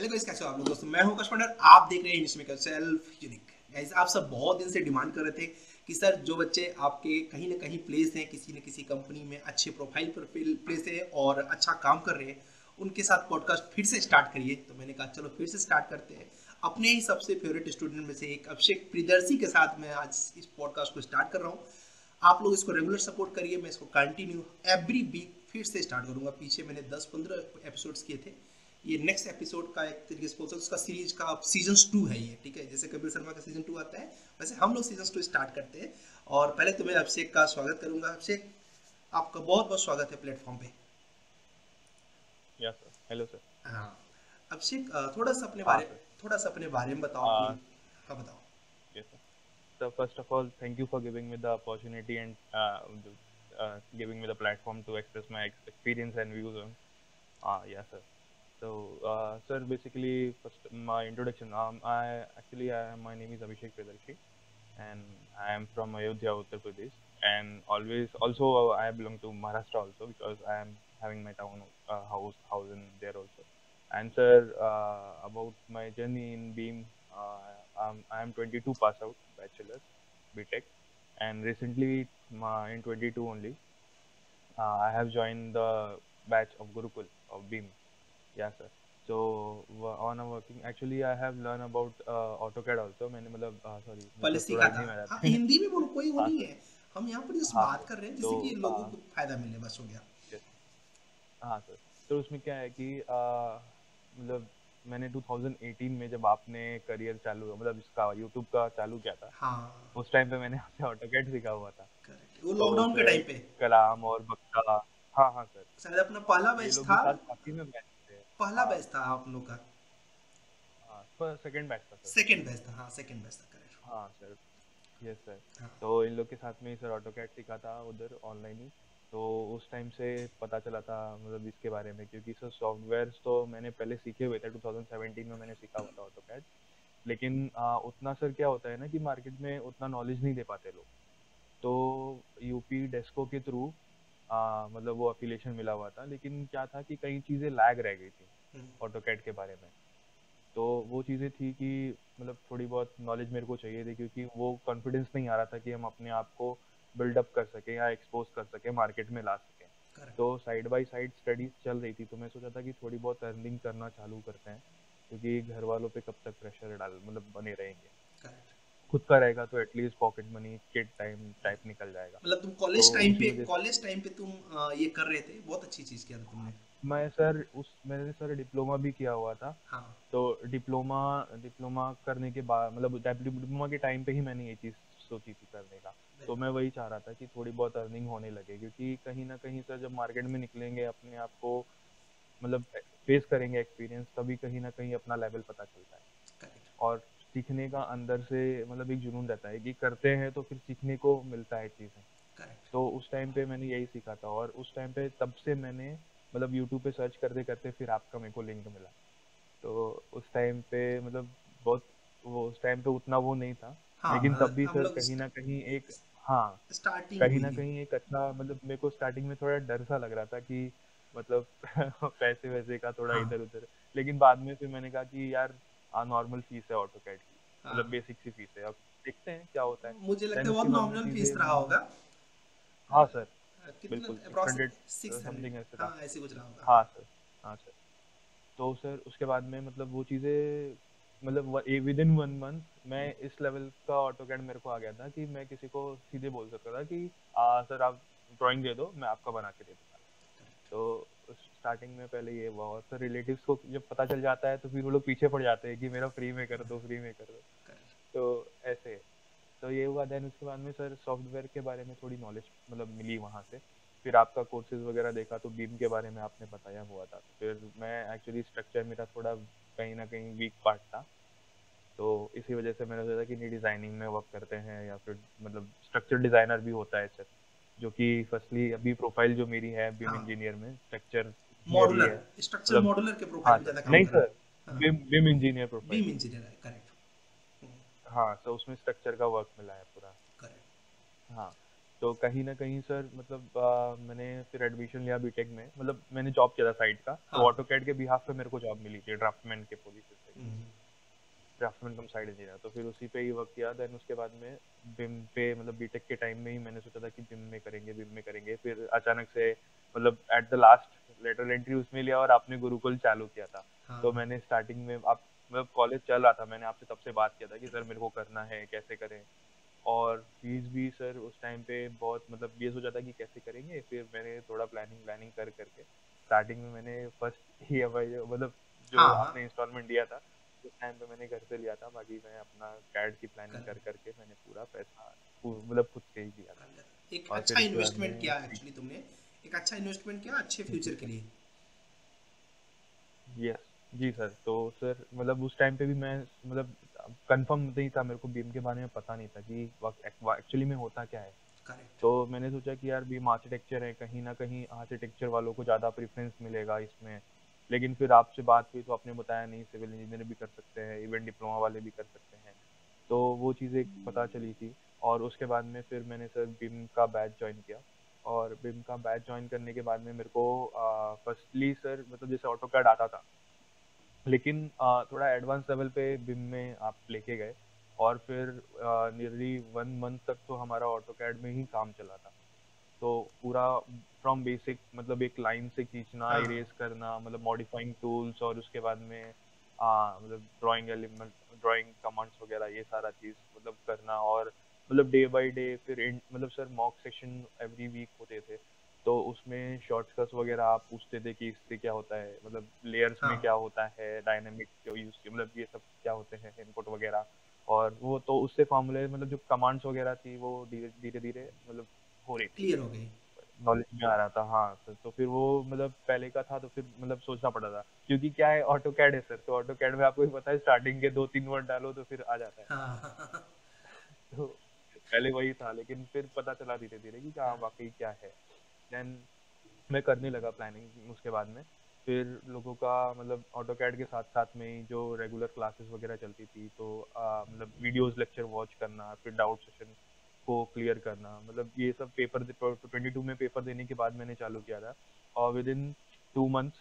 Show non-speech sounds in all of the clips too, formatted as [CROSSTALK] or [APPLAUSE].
Hello guys कैसे हो आप लोग दोस्तों, मैं हूँ कशमंडर आप देख रहे हैं English maker self unique guys आप सब बहुत दिन से डिमांड कर रहे थे कि सर, जो बच्चे आपके कहीं ना कहीं प्लेस हैं, किसी न किसी कंपनी में अच्छे प्रोफ़ाइल पर प्लेस है और अच्छा काम कर रहे हैं, उनके साथ पॉडकास्ट फिर से स्टार्ट करिए। तो मैंने कहा, चलो फिर से स्टार्ट करते हैं। अपने ही सबसे फेवरेट स्टूडेंट में से एक अभिषेक प्रियदर्शी के साथ मैं आज इस पॉडकास्ट को स्टार्ट कर रहा हूँ। आप लोग इसको रेगुलर सपोर्ट करिए, मैं इसको कंटिन्यू एवरी वीक फिर से स्टार्ट करूँगा। पीछे मैंने 10-15 एपिसोड्स किए थे। ये नेक्स्ट एपिसोड का एक तरीके से बोल सकते उसका सीरीज़ का सीज़न टू है ये ठीक है? जैसे कपिल शर्मा का सीज़न टू आता है वैसे हम लोग सीज़न टू स्टार्ट करते हैं। और पहले तो मैं अभिषेक का स्वागत करूँगा। अभिषेक आपका बहुत बहुत स्वागत है प्लेटफॉर्म पे। हेलो सर हाँ। अभिषेक थोड़ा सा अपने बारे थोड़ा सा अपने बारे में बताओ हाँ। बताओ। So first of all, thank you for giving me the opportunity and uh, uh, giving me the platform to express my experience and views on. Uh, yeah, sir. So, uh, sir, basically, first my introduction. Um, I actually, I, my name is Abhishek Pedarshi, and I am from Ayodhya, Uttar Pradesh. And always, also, uh, I belong to Maharashtra also because I am having my town uh, house house in there also. And sir, uh, about my journey in Beam, uh, um, I am 22 pass out, bachelor's, BTech, and recently, in 22 only, uh, I have joined the batch of Gurukul of Beam yeah sir. So on a working actually i have learned about uh, AutoCAD also. मैंने मतलब sorry पहले सीखा था। हाँ, हिंदी में बोलो कोई वो नहीं है। हम यहाँ पर जिस बात कर रहे हैं जिससे कि लोगों को फ़ायदा मिले बस हो गया। हाँ सर तो उसमें क्या है कि मतलब मैंने 2018 में जब आपने करियर चालू मतलब इसका यूट्यूब का चालू किया था हाँ। उस टाइम पे मैंने आपसे ऑटोकैड सीखा हुआ था। वो लॉकडाउन के टाइम पे। कलाम और बक्का हाँ हाँ सर शायद अपना पहला बैच था। काफ़ी में बैच पहला बैच था आप लोग का। सेकंड बैच था सेकंड बैच था हाँ सेकंड बैच था करेक्ट हाँ सर यस सर तो इन लोग के साथ में सर ऑटोकैड सीखा था उधर ऑनलाइन ही। तो उस टाइम से पता चला था मतलब इसके बारे में क्योंकि सर सॉफ्टवेयर तो मैंने पहले सीखे हुए थे 2017 में मैंने सीखा हुआ था ऑटोकैड लेकिन आ, उतना सर क्या होता है ना कि मार्केट में उतना नॉलेज नहीं दे पाते लोग। तो यूपी डेस्को के थ्रू आ, मतलब वो अफिलेशन मिला हुआ था लेकिन क्या था कि कई चीज़ें लैग रह गई थी ऑटोकैड कैट के बारे में। तो वो चीज़ें थी कि मतलब थोड़ी बहुत नॉलेज मेरे को चाहिए थी क्योंकि वो कॉन्फिडेंस नहीं आ रहा था कि हम अपने आप को बिल्डअप कर सके या एक्सपोज कर सके मार्केट में ला सके। तो साइड बाय साइड स्टडीज़ चल रही थी तो मैं सोचा था कि थोड़ी बहुत अर्निंग करना चालू करते हैं क्योंकि घर वालों पे कब तक प्रेशर डाल मतलब बने रहेंगे। खुद का रहेगा तो एटलीस्ट पॉकेट मनी किड टाइम टाइप निकल जाएगा। मतलब तुम कॉलेज टाइम तो पे कॉलेज टाइम पे तुम ये कर रहे थे? बहुत अच्छी चीज़ किया था तुमने। मैं सर उस मैंने सर डिप्लोमा भी किया हुआ था। हाँ. तो डिप्लोमा डिप्लोमा करने के बाद मतलब डिप्लोमा के टाइम पे ही मैंने ये चीज़ सोची थी करने का। तो मैं वही चाह रहा था कि थोड़ी बहुत अर्निंग होने लगे क्योंकि कहीं ना कहीं सर जब मार्केट में निकलेंगे अपने आप को मतलब फेस करेंगे एक्सपीरियंस तभी कहीं ना कहीं अपना लेवल पता चलता है। और सीखने का अंदर से मतलब एक जुनून रहता है कि करते हैं तो फिर सीखने को मिलता है चीज़ें तो उस टाइम पे मैंने यही सीखा था और उस टाइम पे तब से मैंने मतलब यूट्यूब पे सर्च करते करते फिर आपका मेरे को लिंक मिला। तो उस टाइम पे मतलब बहुत वो उस टाइम पे उतना वो नहीं था। हाँ, लेकिन तब भी सर कहीं ना कहीं एक हाँ कहीं ना कहीं एक अच्छा मतलब मेरे को स्टार्टिंग में थोड़ा डर सा लग रहा था कि मतलब [LAUGHS] पैसे वैसे का थोड़ा हाँ. इधर उधर लेकिन बाद में फिर मैंने कहा कि यार नॉर्मल फ़ीस है ऑटो कैड की मतलब बेसिक हाँ। सी फ़ीस है। अब देखते हैं क्या होता है। मुझे लगता है बहुत नॉमिनल फ़ीस रहा होगा। हाँ सर बिल्कुल। 600 समथिंग ऐसे हाँ ऐसे कुछ रहा होगा। हाँ सर हाँ सर तो सर उसके बाद में मतलब वो चीज़ें मतलब विद इन वन मंथ मैं इस लेवल का ऑटो कैड मेरे को आ गया था कि मैं किसी को सीधे बोल सकता था कि आ, सर आप ड्राइंग दे दो मैं आपका बना के दे दूँगा। तो स्टार्टिंग में पहले ये हुआ और फिर रिलेटिव्स को जब पता चल जाता है तो फिर वो लोग पीछे पड़ जाते हैं कि मेरा फ्री में कर दो फ्री में कर दो। तो ऐसे। तो ये हुआ देन उसके बाद में सर सॉफ्टवेयर के बारे में थोड़ी नॉलेज मतलब मिली वहाँ से। फिर आपका कोर्सेज वगैरह देखा तो बीम के बारे में आपने बताया हुआ था। तो फिर मैं एक्चुअली स्ट्रक्चर मेरा थोड़ा कहीं ना कहीं वीक पार्ट था। तो इसी वजह से मैंने सोचा कि नहीं डिज़ाइनिंग में वर्क करते हैं या फिर मतलब स्ट्रक्चर डिज़ाइनर भी होता है सर जो कि फर्स्टली अभी प्रोफ़ाइल जो मेरी है बीम इंजीनियर हाँ। में स्ट्रक्चर मॉड्यूलर स्ट्रक्चर मॉड्यूलर के प्रोफ़ाइल में ज़्यादा काम नहीं sir BIM BIM engineer profile BIM engineer है करेक्ट हाँ तो उसमें स्ट्रक्चर का वर्क मिला है पूरा। करेक्ट हाँ तो कहीं ना कहीं सर मतलब आ, मैंने फिर एडमिशन लिया बीटेक में। मतलब मैंने जॉब किया था साइड का। तो हाँ. तो ऑटो कैड के बिहाफ पे मेरे को जॉब मिली थी ड्राफ्टमैन के पोजीशन पे। ड्राफ्टमैन कम साइड इंजीनियर तो फिर उसी पे ही वर्क किया। देन उसके बाद में बिम पे मतलब बीटेक के टाइम में ही मैंने सोचा था कि बिम में करेंगे बिम में करेंगे। फिर अचानक से मतलब at the last letter entry उसमें लिया और आपने गुरुकुल चालू किया था। हाँ. तो मैंने स्टार्टिंग में आप मतलब कॉलेज चल रहा था मैंने आपसे तब से बात किया था कि सर मेरे को करना है कैसे करें? और फ़ीस भी सर उस टाइम पे बहुत मतलब ये सोचा था कि कैसे करेंगे फिर मैंने थोड़ा प्लानिंग प्लानिंग कर करके स्टार्टिंग में मैंने फ़र्स्ट ई मतलब जो हाँ, हाँ। आपने इंस्टॉलमेंट दिया था उस टाइम पे मैंने घर से लिया था बाकी मैं अपना कैड की प्लानिंग कर। करके मैंने पूरा पैसा मतलब खुद से ही दिया था। एक अच्छा इन्वेस्टमेंट किया एक्चुअली तुमने। एक अच्छा इन्वेस्टमेंट किया अच्छे फ्यूचर के लिए। यस जी सर तो सर मतलब उस टाइम पे भी मैं मतलब कंफर्म नहीं था मेरे को बीम के बारे में पता नहीं था कि एक्चुअली में होता क्या है। Correct. तो मैंने सोचा कि यार बीम आर्किटेक्चर है कहीं ना कहीं आर्किटेक्चर वालों को ज़्यादा प्रेफरेंस मिलेगा इसमें। लेकिन फिर आपसे बात हुई तो आपने बताया नहीं सिविल इंजीनियर भी कर सकते हैं इवेंट डिप्लोमा वाले भी कर सकते हैं। तो वो चीज़ें पता चली थी। और उसके बाद में फिर मैंने सर बीम का बैच ज्वाइन किया। और बिम का बैच ज्वाइन करने के बाद में मेरे को फर्स्टली सर मतलब जैसे ऑटो कैड आता था लेकिन आ, थोड़ा एडवांस लेवल पे बिम में आप लेके गए और फिर नियरली वन मंथ तक तो हमारा ऑटो कैड में ही काम चला था तो पूरा फ्रॉम बेसिक मतलब एक लाइन से खींचना इरेज हाँ। करना मतलब मॉडिफाइंग टूल्स और उसके बाद में आ, मतलब ड्राइंग एलिमेंट ड्राइंग कमांड्स वगैरह ये सारा चीज़ मतलब करना और मतलब डे बाय डे फिर मतलब sir mock session every week होते थे। तो उसमें शॉर्टकट्स वगैरह आप पूछते थे कि इससे क्या होता है? मतलब लेयर्स हाँ. में क्या होता है? डायनेमिक जो यूज़ मतलब ये सब क्या होते हैं इनपुट वगैरह? और वो तो उससे फॉर्मूले मतलब जो कमांड्स वगैरह थी वो धीरे धीरे मतलब हो रही क्लियर हो गई। नॉलेज में आ रहा था हाँ सर तो फिर वो मतलब पहले का था तो फिर मतलब सोचना पड़ा था। क्योंकि क्या है ऑटो कैड है सर तो ऑटो कैड में आपको पता है स्टार्टिंग के दो तीन वर्ड डालो तो फिर आ जाता है। हाँ. [LAUGHS] तो पहले वही था लेकिन फिर पता चला धीरे धीरे कि हाँ। वाकई क्या है। देन मैं करने लगा प्लानिंग उसके बाद में। फिर लोगों का मतलब ऑटो कैड के साथ साथ में जो रेगुलर क्लासेस वगैरह चलती थी तो आ, मतलब वीडियोस लेक्चर वॉच करना फिर डाउट सेशन को क्लियर करना मतलब ये सब पेपर ट्वेंटी टू में पेपर देने के बाद मैंने चालू किया था। और विद इन टू मंथ्स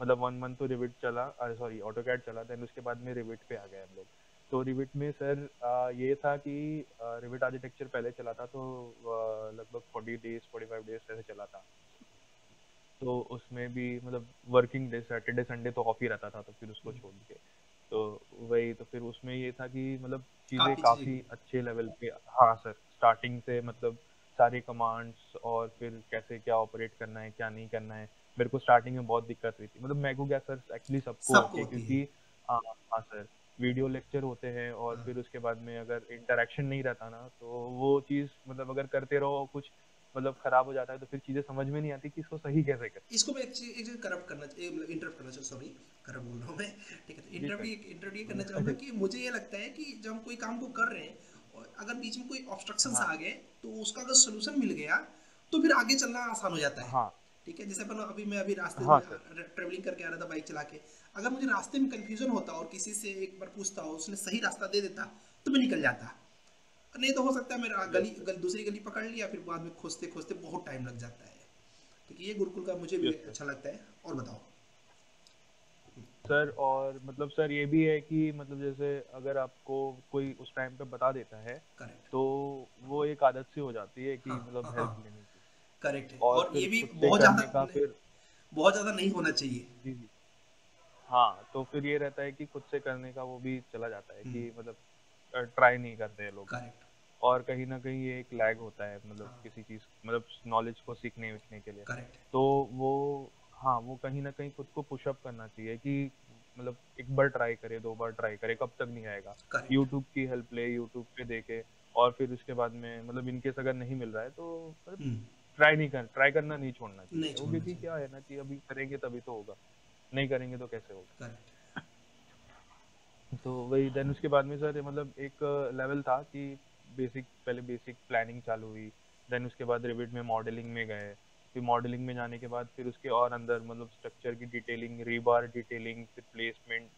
मतलब वन मंथ तो रिविट चला सॉरी ऑटो कैड चला देन उसके बाद में रिविट पे आ गए हम लोग। तो रिविट में सर ये था कि रिविट आर्किटेक्चर पहले चला था तो लगभग forty days forty five days ऐसे चला था। तो उसमें भी मतलब वर्किंग डे सैटरडे संडे तो ऑफ़ ही रहता था तो फिर उसको छोड़ के। तो वही तो फिर उसमें ये था कि मतलब चीज़ें काफ़ी अच्छे लेवल पे हाँ सर स्टार्टिंग से मतलब सारे कमांड्स और फिर कैसे क्या ऑपरेट करना है क्या नहीं करना है। मेरे को स्टार्टिंग में बहुत दिक्कत हुई थी। मतलब मैं को क्या सर एक्चुअली सबको सब क्योंकि हाँ हाँ सर। वीडियो लेक्चर होते हैं और हाँ. फिर उसके बाद में अगर इंटरेक्शन नहीं रहता ना तो वो चीज़ मतलब अगर करते रहो कुछ मतलब खराब हो जाता है तो फिर चीज़ें समझ में नहीं आती कि इसको सही कैसे कर इसको मैं एक चीज़ करप्ट करना चाहिए मतलब इंटरप्ट करना चाहिए सॉरी करप्ट बोल रहा हूँ मैं ठीक है तो इंटरप्ट इंटरप्ट ये करना चाहूँगा कि मुझे ये लगता है कि जब हम कोई काम को कर रहे हैं और अगर बीच में कोई ऑब्स्ट्रक्शन हाँ. आ गए तो उसका अगर सोल्यूशन मिल गया तो फिर आगे चलना आसान हो जाता है हाँ. ठीक है जैसे अपन अभी मैं अभी रास्ते हाँ, में ट्रेवलिंग करके आ रहा था बाइक चला के अगर मुझे रास्ते में कंफ्यूजन होता और किसी से एक बार पूछता हो उसने सही रास्ता दे देता तो मैं निकल जाता। नहीं तो हो सकता है मेरा गली गल, दूसरी गली पकड़ लिया फिर बाद में खोजते खोजते बहुत टाइम लग जाता है। तो ये गुरुकुल का मुझे भी अच्छा लगता है। और बताओ। सर और मतलब सर ये भी है कि मतलब जैसे अगर आपको कोई उस टाइम पे बता देता है Correct. तो वो एक आदत सी हो जाती है कि हाँ, मतलब हाँ, हेल्प हाँ, लेने की। करेक्ट और, और ये भी बहुत ज़्यादा बहुत ज़्यादा नहीं होना चाहिए। जी जी। हाँ तो फिर ये रहता है कि खुद से करने का वो भी चला जाता है कि हम्म। मतलब ट्राई नहीं करते हैं लोग और कहीं ना कहीं ये एक लैग होता है मतलब हाँ. किसी चीज़ मतलब नॉलेज को सीखने विखने के लिए Correct. तो वो हाँ वो कहीं ना कहीं खुद को पुशअप करना चाहिए कि मतलब एक बार ट्राई करे दो बार ट्राई करे कब तक नहीं आएगा यूट्यूब की हेल्प ले यूट्यूब पे देखे और फिर उसके बाद में मतलब इनकेस अगर नहीं मिल रहा है तो मतलब ट्राई हम्म। नहीं कर ट्राई करना नहीं छोड़ना चाहिए क्योंकि क्या है ना कि अभी करेंगे तभी तो होगा नहीं करेंगे तो कैसे होगा? [LAUGHS] तो वही देन उसके बाद में सर मतलब एक लेवल था कि बेसिक पहले बेसिक प्लानिंग चालू हुई देन उसके बाद रिविट में मॉडलिंग में गए फिर मॉडलिंग में जाने के बाद फिर उसके और अंदर मतलब स्ट्रक्चर की डिटेलिंग रीबार डिटेलिंग फिर प्लेसमेंट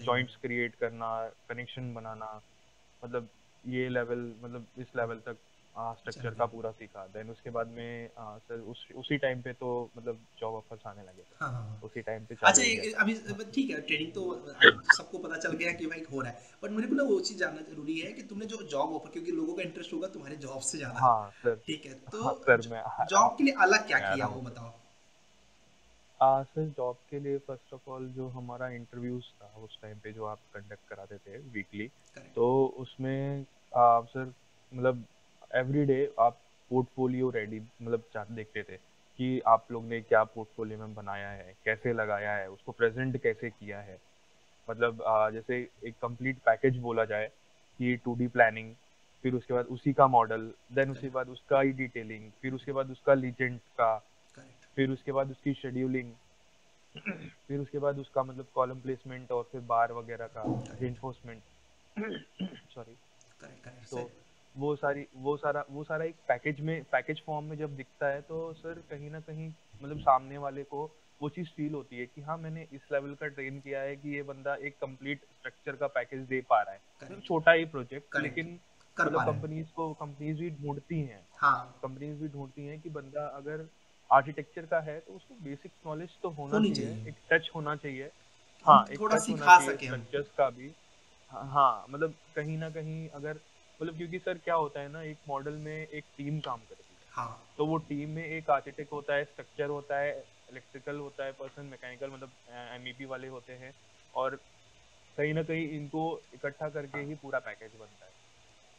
जॉइंट्स क्रिएट करना कनेक्शन बनाना मतलब ये लेवल मतलब इस लेवल तक स्ट्रक्चर का पूरा सीखा। देन उसके बाद में आ, सर उस उसी टाइम पे तो मतलब जॉब ऑफर्स आने लगे। हाँ, हाँ, हाँ, उसी टाइम पे अच्छा अभी ठीक है ट्रेनिंग तो सबको पता चल गया कि भाई हो रहा है। बट मेरे को ना वो चीज़ जानना ज़रूरी है कि तुमने जो जॉब ऑफ़र क्योंकि लोगों का इंटरेस्ट होगा तुम्हारे जॉब से ज़्यादा। हाँ सर ठीक है तो हाँ, सर मैं जॉब के लिए अलग क्या किया वो बताओ? सर जॉब के लिए फ़र्स्ट ऑफ़ ऑल जो हमारा इंटरव्यूज़ था उस टाइम पे जो आप कंडक्ट कराते थे वीकली तो उसमें आ, सर मतलब एवरी डे आप पोर्टफोलियो रेडी मतलब देखते थे कि आप लोग ने क्या पोर्टफोलियो में बनाया है कैसे लगाया है उसको प्रेजेंट कैसे किया है। मतलब जैसे एक कंप्लीट पैकेज बोला जाए कि टू डी प्लानिंग फिर उसके बाद उसी का मॉडल देन उसके बाद उसका ही डिटेलिंग फिर उसके बाद उसका लीजेंड का फिर उसके बाद उसकी शेड्यूलिंग फिर उसके बाद उसका मतलब कॉलम प्लेसमेंट और फिर बार वगैरह का रेनफोर्समेंट सॉरी तो वो सारी वो सारा वो सारा एक पैकेज में पैकेज फॉर्म में जब दिखता है तो सर कहीं ना कहीं मतलब सामने वाले को वो चीज़ फील होती है कि हाँ मैंने इस लेवल का ट्रेन किया है कि ये बंदा एक कंप्लीट स्ट्रक्चर का पैकेज दे पा रहा है। मतलब छोटा ही प्रोजेक्ट लेकिन मतलब कंपनीज़ को कंपनीज़ भी ढूंढती हैं। हाँ। कंपनीज़ भी ढूंढती हैं कि बंदा अगर आर्किटेक्चर का है तो उसको बेसिक नॉलेज तो होना चाहिए एक टच होना चाहिए। हाँ एक टच होना चाहिए स्ट्रक्चर्स का भी। हाँ, हाँ मतलब कहीं ना कहीं अगर मतलब क्योंकि सर क्या होता है ना एक मॉडल में एक टीम काम करती है। हाँ. तो वो टीम में एक आर्किटेक्ट होता है स्ट्रक्चर होता है इलेक्ट्रिकल होता है पर्सन मैकेनिकल मतलब एम वाले होते हैं। और कहीं ना कहीं इनको इकट्ठा करके ही पूरा पैकेज बनता है।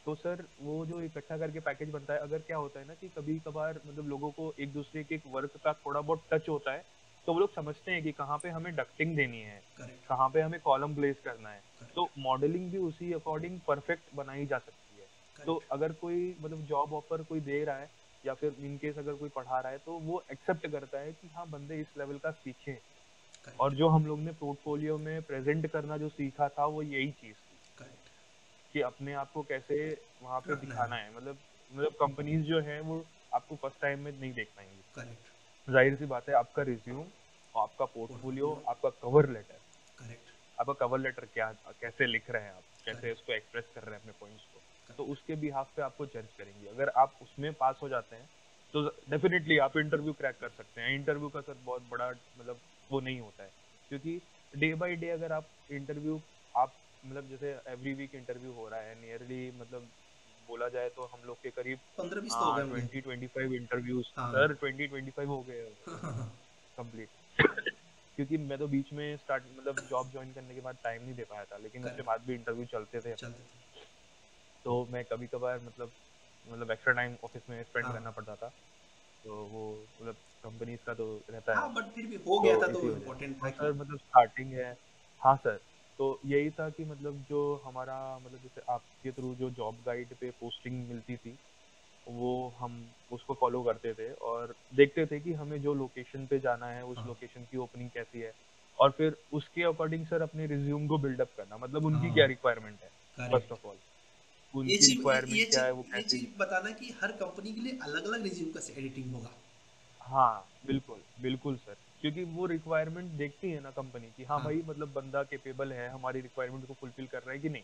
तो सर वो जो इकट्ठा करके पैकेज बनता है अगर क्या होता है ना कि कभी कभार मतलब लोगों को एक दूसरे के वर्क का थोड़ा बहुत टच होता है तो वो लोग समझते हैं कि कहाँ पे हमें डक्टिंग देनी है कहाँ पे हमें कॉलम प्लेस करना है। Correct. तो मॉडलिंग भी उसी अकॉर्डिंग परफेक्ट बनाई जा सकती है। Correct. तो अगर कोई मतलब जॉब ऑफ़र कोई दे रहा है या फिर इनकेस अगर कोई पढ़ा रहा है तो वो एक्सेप्ट करता है कि हाँ बंदे इस लेवल का सीखे। और जो हम लोग ने पोर्टफोलियो में प्रेजेंट करना जो सीखा था वो यही चीज़ कि अपने आप को कैसे वहाँ पे दिखाना है। मतलब मतलब कंपनीज़ जो है वो आपको फ़र्स्ट टाइम में नहीं देख पाएँगे। ज़ाहिर सी बात है आपका रिज्यूम आपका पोर्टफोलियो आपका कवर लेटर आपका कवर लेटर क्या कैसे लिख रहे हैं आप? कैसे इसको एक्सप्रेस कर रहे हैं अपने पॉइंट्स को? तो उसके बिहाफ पे आपको जज करेंगे। अगर आप उसमें पास हो जाते हैं तो डेफिनेटली आप इंटरव्यू क्रैक कर सकते हैं। इंटरव्यू का सर बहुत बड़ा मतलब वो नहीं होता है। क्योंकि डे बाय डे अगर आप इंटरव्यू आप मतलब जैसे एवरी वीक इंटरव्यू हो रहा है नियरली मतलब बोला जाए तो हम लोग के करीब twenty twenty five interviews sir twenty twenty five हो। गए कंप्लीट [COUGHS] क्योंकि मैं तो बीच में स्टार्ट मतलब जॉब ज्वाइन करने के बाद टाइम नहीं दे पाया था लेकिन उसके बाद भी इंटरव्यू चलते थे। तो मैं कभी कभार मतलब मतलब एक्स्ट्रा टाइम ऑफ़िस में स्पेंड हाँ. करना पड़ता था। तो वो मतलब कंपनीज़ का तो रहता है। बट हाँ, फिर भी हो गया तो था तो इम्पोर्टेंट था सर मतलब स्टार्टिंग है। हाँ सर तो यही था कि मतलब जो हमारा मतलब जैसे आपके थ्रू जो जॉब गाइड पे पोस्टिंग मिलती थी वो हम उसको फॉलो करते थे और देखते थे कि हमें जो लोकेशन पे जाना है उस लोकेशन हाँ। की ओपनिंग कैसी है और फिर उसके अकॉर्डिंग सर अपने रिज्यूम को बिल्डअप करना मतलब उनकी क्या रिक्वायरमेंट है फ़र्स्ट ऑफ़ ऑल उनकी रिक्वायरमेंट क्या है वो कैसे ये बताना कि हर कंपनी के लिए अलग अलग रिज्यूम का एडिटिंग होगा। हाँ बिल्कुल बिल्कुल सर क्योंकि वो रिक्वायरमेंट देखती है ना कंपनी की हाँ, हाँ। भाई मतलब बंदा केपेबल है हमारी रिक्वायरमेंट को फुलफिल कर रहा है कि नहीं?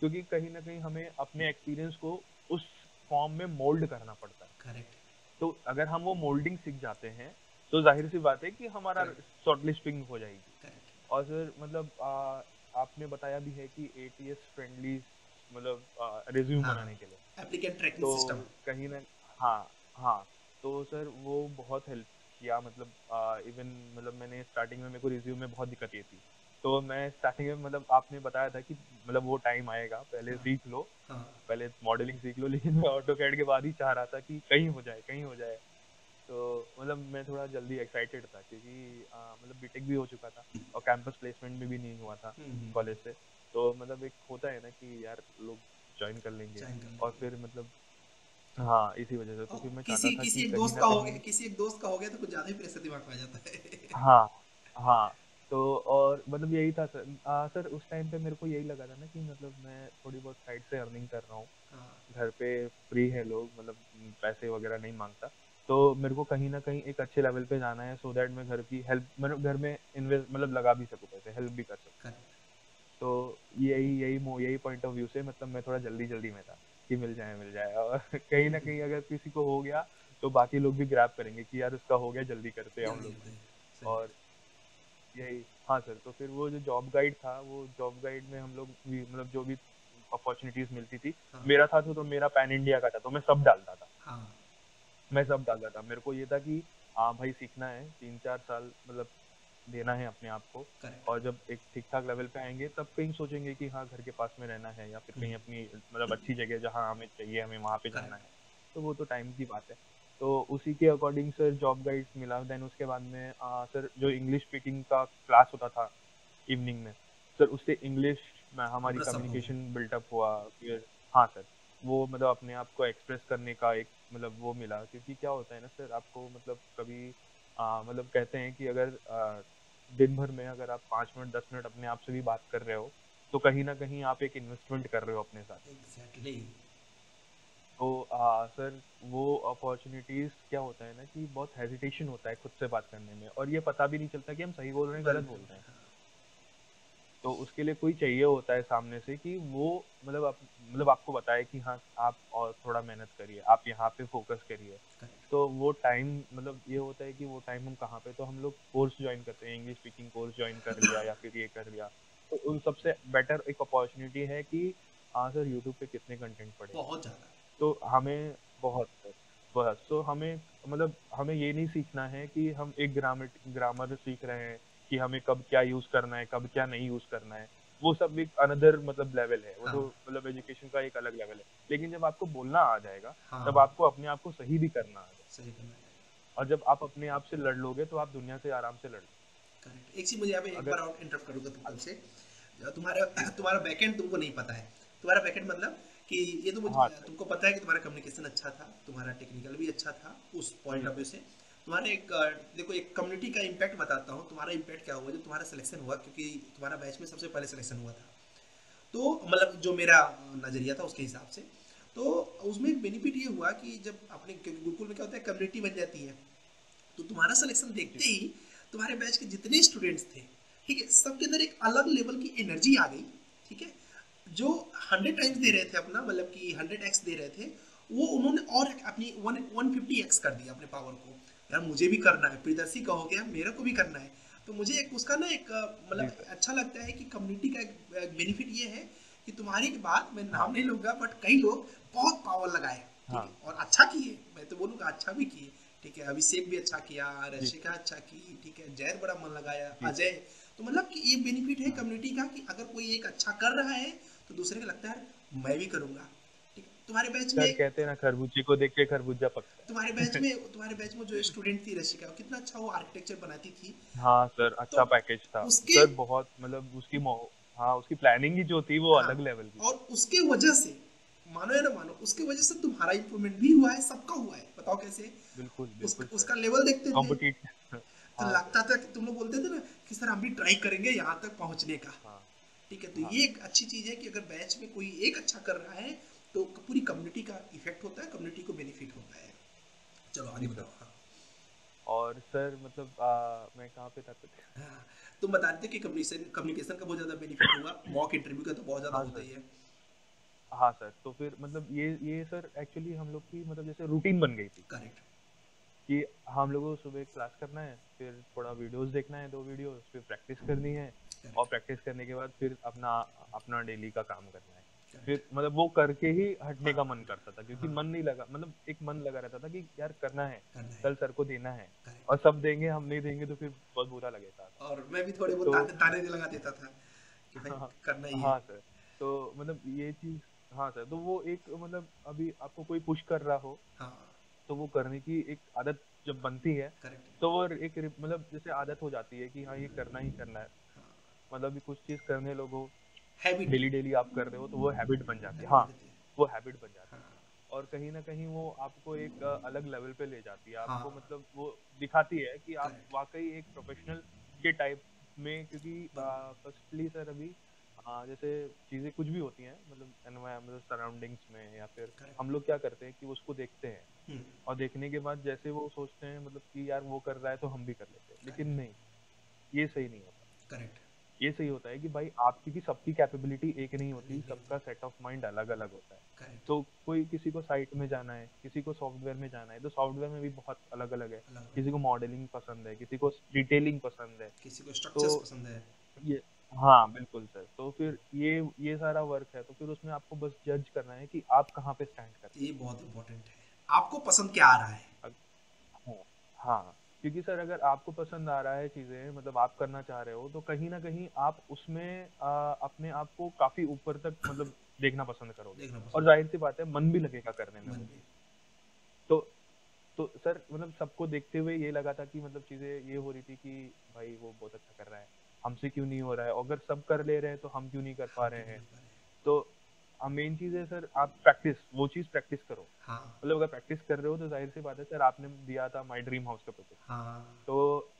क्योंकि कहीं ना कहीं हमें अपने एक्सपीरियंस को उस फॉर्म में मोल्ड करना पड़ता है। करेक्ट तो अगर हम वो मोल्डिंग सीख जाते हैं तो ज़ाहिर सी बात है कि हमारा शॉर्टलिस्टिंग हो जाएगी। और सर मतलब आ, आपने बताया भी है कि एटीएस फ्रेंडली मतलब रिज्यूम हाँ, बनाने के लिए। एप्लीकेंट ट्रैकिंग तो सिस्टम कहीं ना हाँ हाँ। तो सर वो बहुत हेल्प किया मतलब इवन मतलब मैंने स्टार्टिंग में मेरे को रिज्यूम में बहुत दिक्कत ये थी। तो मैं स्टार्टिंग में मतलब आपने बताया था कि मतलब वो टाइम आएगा पहले हाँ, सीख लो हाँ, पहले मॉडलिंग सीख लो [LAUGHS] लेकिन मैं ऑटो कैड के बाद ही चाह रहा था कि कहीं हो जाए कहीं हो जाए। तो मतलब मैं थोड़ा जल्दी एक्साइटेड था क्योंकि मतलब बीटेक भी हो चुका था और कैंपस प्लेसमेंट में भी नहीं हुआ था कॉलेज हम्म, हम्म। से। तो मतलब एक होता है ना कि यार लोग ज्वाइन कर लेंगे। और फिर मतलब हाँ इसी वजह से क्योंकि मैं किसी किसी एक दोस्त का हो गया किसी एक दोस्त का हो गया तो कुछ ज़्यादा ही प्रेशर दिमाग में आ जाता है। हाँ हाँ तो और मतलब यही था सर। आ, सर उस टाइम पे मेरे को यही लगा था ना कि मतलब मैं थोड़ी बहुत साइड से अर्निंग कर रहा हूँ। हाँ। घर पे फ्री है लोग मतलब पैसे वगैरह नहीं माँगता। तो मेरे को कहीं ना कहीं एक अच्छे लेवल पे जाना है सो so दैट मैं घर की हेल्प मतलब घर में इन्वेस्ट मतलब लगा भी सकूँ पैसे हेल्प भी कर सकूँ। तो यही यही यही पॉइंट ऑफ़ व्यू से मतलब मैं थोड़ा जल्दी जल्दी में था। कि मिल जाए मिल जाए। और [LAUGHS] कहीं ना कहीं अगर किसी को हो गया तो बाकी लोग भी ग्रैप करेंगे कि यार उसका हो गया जल्दी करते हैं हम लोग। और यही हाँ सर तो फिर वो जो जॉब गाइड था वो जॉब गाइड में हम लोग मतलब जो भी अपॉर्चुनिटीज़ मिलती थी हाँ. मेरा था तो, तो मेरा पैन इंडिया का था तो मैं सब डालता था। हाँ. मैं सब डालता था। मेरे को ये था कि हाँ भाई सीखना है तीन चार साल मतलब देना है अपने आप को। और जब एक ठीक ठाक लेवल पे आएँगे तब कहीं सोचेंगे कि हाँ घर के पास में रहना है या फिर कहीं हम्म। अपनी मतलब अच्छी जगह जहाँ हमें चाहिए हमें वहाँ पे जाना है। तो वो तो टाइम की बात है। तो उसी के अकॉर्डिंग सर जॉब गाइड्स मिला। देन उसके बाद में आ, सर जो इंग्लिश स्पीकिंग का क्लास होता था इवनिंग में सर उससे इंग्लिश में हमारी कम्युनिकेशन बिल्टअप हुआ फिर हाँ सर वो मतलब अपने आप को एक्सप्रेस करने का एक मतलब वो मिला। क्योंकि क्या होता है ना सर आपको मतलब कभी आ, मतलब कहते हैं कि अगर आ, दिन भर में अगर आप पाँच मिनट दस मिनट अपने आप से भी बात कर रहे हो तो कहीं ना कहीं आप एक इन्वेस्टमेंट कर रहे हो अपने साथ। Exactly. तो आ, सर वो अपॉर्चुनिटीज़ क्या होता है ना कि बहुत हेजिटेशन होता है खुद से बात करने में और ये पता भी नहीं चलता कि हम सही बोल रहे हैं गलत बोल रहे हैं। तो उसके लिए कोई चाहिए होता है सामने से कि वो मतलब आप मतलब आपको बताए कि हाँ आप और थोड़ा मेहनत करिए आप यहाँ पे फोकस करिए। तो वो टाइम मतलब ये होता है कि वो टाइम हम कहाँ पे तो हम लोग कोर्स ज्वाइन करते हैं इंग्लिश स्पीकिंग कोर्स ज्वाइन कर लिया या फिर ये कर लिया। तो उन सबसे बेटर एक अपॉर्चुनिटी है कि हाँ सर यूट्यूब पे कितने कंटेंट पड़े। बहुत ज़्यादा। तो हमें बहुत बस तो हमें मतलब हमें ये नहीं सीखना है कि हम एक ग्रामर ग्रामर सीख रहे हैं कि हमें कब क्या यूज़ करना है कब क्या नहीं यूज़ करना है वो सब एक अनदर मतलब लेवल है। वो हाँ. तो मतलब एजुकेशन का एक अलग लेवल है। लेकिन जब आपको बोलना आ जाएगा हाँ. तब आपको अपने आप को सही भी करना आ जाएगा। सही करना और जब आप अपने आप से लड़ लोगे तो आप दुनिया से आराम से लड़ करेक्ट एक चीज़ मुझे यहाँ पे एक बार इंटरप्ट करूँगा तुमसे तुम्हारा तुम्हारा बैकएंड तुमको नहीं पता है। तुम्हारा बैकएंड मतलब कि ये तो मुझे हाँ, तुमको पता है कि तुम्हारा कम्युनिकेशन अच्छा था तुम्हारा टेक्निकल भी अच्छा था उस पॉइंट ऑफ़ व्यू से। तुम्हारे एक देखो एक कम्युनिटी का इम्पैक्ट बताता हूँ, तुम्हारा इम्पैक्ट क्या हुआ, जो तुम्हारा सिलेक्शन हुआ, क्योंकि तुम्हारा बैच में सबसे पहले सिलेक्शन हुआ था। तो मतलब जो मेरा नज़रिया था उसके हिसाब से तो उसमें एक बेनिफिट ये हुआ कि जब अपने गुरुकुल में क्या होता है कम्युनिटी बन जाती है तो तुम्हारा सिलेक्शन देखते ही तुम्हारे बैच के जितने स्टूडेंट्स थे, ठीक है, सबके अंदर एक अलग लेवल की एनर्जी आ गई, ठीक है। जो हंड्रेड टाइम्स दे रहे थे अपना मतलब कि हंड्रेड एक्स दे रहे थे, वो उन्होंने और अपनी वन वन फिफ्टी एक्स कर दिया अपने पावर को। यार मुझे भी करना है प्रियदर्शी का हो गया मेरे को भी करना है। तो मुझे एक उसका ना एक मतलब अच्छा लगता है कि कम्युनिटी का एक बेनिफिट ये है कि तुम्हारी के बाद मैं नाम नहीं लूँगा बट कई लोग बहुत पावर लगाए हाँ। और अच्छा किए मैं तो बोलूँगा अच्छा भी किए ठीक है? अभिषेक भी अच्छा किया रशिका अच्छा की ठीक है? जैद बड़ा मन लगाया अजय। तो मतलब कि ये बेनिफिट है कम्युनिटी का कि अगर कोई एक अच्छा कर रहा है तो दूसरे को लगता है मैं भी करूँगा। तुम्हारे बैच में कहते हैं ना खरबूजे को देख के खरबूजा पकता तुम्हारे बैच [LAUGHS] में तुम्हारे बैच में जो स्टूडेंट थी रशिका कितना अच्छा वो आर्किटेक्चर बनाती थी। हाँ सर अच्छा तो पैकेज था। सर बहुत मतलब उसकी हाँ उसकी प्लानिंग ही जो थी वो हाँ, अलग लेवल की। और उसके वजह से मानो या ना मानो उसके वजह से तुम्हारा इम्प्रूवमेंट भी हुआ है सबका हुआ है। बताओ कैसे? बिल्कुल, बिल्कुल उस, उसका लेवल देखते थे? तो हाँ, लगता था कि तुम लोग बोलते थे ना कि सर हम भी ट्राई करेंगे यहाँ तक पहुँचने का। हाँ। ठीक है तो ये एक अच्छी चीज़ है कि अगर बैच में कोई एक अच्छा कर रहा है तो पूरी कम्युनिटी का इफ़ेक्ट होता है कम्युनिटी को बेनिफिट होता है। चलो आगे बताओ। हाँ। और सर मतलब आ, मैं कहाँ पे था हाँ, तुम बता रहे थे कि कम्युनिकेशन कम्युनिकेशन का बहुत ज़्यादा बेनिफिट हुआ मॉक इंटरव्यू का तो बहुत ज़्यादा हाँ, होता ही है। हाँ सर तो फिर मतलब ये ये सर एक्चुअली हम लोग की मतलब जैसे रूटीन बन गई थी। करेक्ट कि हम लोगों को सुबह क्लास करना है फिर थोड़ा वीडियोस देखना है दो वीडियोस फिर प्रैक्टिस करनी है। और प्रैक्टिस करने के बाद फिर अपना अपना डेली का काम करना है। फिर मतलब वो करके ही हटने का मन करता था क्योंकि हाँ। मन नहीं लगा मतलब एक मन लगा रहता था कि यार करना है कल सर को देना है और सब देंगे हम नहीं देंगे तो फिर बहुत बुरा लगेगा। और मैं भी थोड़े बहुत तो, ताने लगा देता था कि भाई हाँ, करना ही हाँ। सर तो मतलब ये चीज़ हाँ सर तो वो एक मतलब अभी आपको कोई पुश कर रहा हो हाँ। तो वो करने की एक आदत जब बनती है तो वो एक मतलब जैसे आदत हो जाती है कि हाँ ये करना ही करना है। मतलब कुछ चीज़ करने लोगों हैबिट डेली डेली आप कर रहे हो तो वो हैबिट बन जाती है। हाँ वो हैबिट बन जाती है। हाँ। और कहीं ना कहीं वो आपको एक अलग लेवल पे ले जाती है। आपको हाँ। मतलब वो दिखाती है कि आप वाकई एक प्रोफेशनल के टाइप में क्योंकि फर्स्टली सर अभी आ, जैसे चीज़ें कुछ भी होती हैं मतलब मतलब सराउंडिंग्स में या फिर हम लोग क्या करते हैं कि उसको देखते हैं। हम्म। और देखने के बाद जैसे वो सोचते हैं मतलब कि यार वो कर रहा है तो हम भी कर लेते हैं। लेकिन नहीं ये सही नहीं होता। करेक्ट ये सही होता है कि भाई आपकी की सबकी कैपेबिलिटी एक नहीं होती सबका सेट ऑफ़ माइंड अलग अलग होता है। तो कोई किसी को साइट में जाना है किसी को सॉफ्टवेयर में जाना है तो सॉफ्टवेयर में भी बहुत अलग अलग है किसी को मॉडलिंग पसंद है किसी को डिटेलिंग पसंद है। किसी को स्ट्रक्चर्स तो पसंद है। ये हाँ बिल्कुल सर। तो फिर ये ये सारा वर्क है तो फिर उसमें आपको बस जज करना है कि आप कहाँ पे स्टैंड करते हैं। ये बहुत इम्पोर्टेंट है। आपको पसंद क्या आ रहा है? हाँ, हाँ। क्योंकि सर अगर आपको पसंद आ रहा है चीज़ें मतलब आप करना चाह रहे हो तो कहीं ना कहीं आप उसमें आ, अपने आप को काफ़ी ऊपर तक मतलब देखना पसंद करोगे। और ज़ाहिर सी बात है मन भी लगेगा करने में। तो तो सर मतलब सबको देखते हुए ये लगा था कि मतलब चीज़ें ये हो रही थी कि भाई वो बहुत अच्छा कर रहा है हमसे क्यों नहीं हो रहा है? अगर सब कर ले रहे हैं तो हम क्यों नहीं कर पा रहे हैं? तो मेन चीज़ है सर आप प्रैक्टिस वो चीज़ प्रैक्टिस करो। हाँ। मतलब अगर प्रैक्टिस कर रहे हो तो ज़ाहिर सी बात है सर आपने दिया था माय ड्रीम हाउस का प्रोजेक्ट हाँ। तो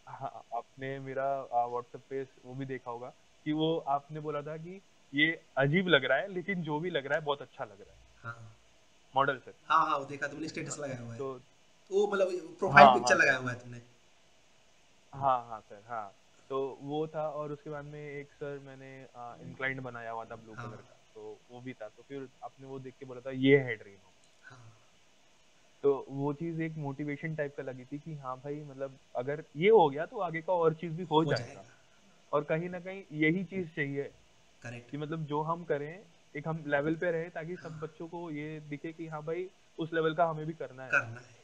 हाँ, आपने मेरा व्हाट्सएप पे वो भी देखा होगा कि वो आपने बोला था कि ये अजीब लग रहा है लेकिन जो भी लग रहा है बहुत अच्छा लग रहा है। मॉडल हाँ। सर हाँ हाँ वो देखा तुमने स्टेटस लगाया हुआ है। तो वो मतलब प्रोफ़ाइल हाँ, पिक्चर हाँ, लगाया हुआ है तुमने। हाँ हाँ सर हाँ। तो वो था और उसके बाद में एक सर मैंने इंक्लाइंड बनाया हुआ था ब्लू कलर का। तो वो भी था। तो फिर आपने वो देख के बोला था ये है ड्रीम हाँ। तो वो चीज़ एक मोटिवेशन टाइप का लगी थी कि हाँ भाई मतलब अगर ये हो गया तो आगे का और चीज़ भी हो, हो जाएगा।, जाएगा। और कहीं ना कहीं यही चीज़ चाहिए करेक्ट कि मतलब जो हम करें एक हम लेवल पे रहे ताकि सब हाँ। बच्चों को ये दिखे कि हाँ भाई उस लेवल का हमें भी करना है। करना है।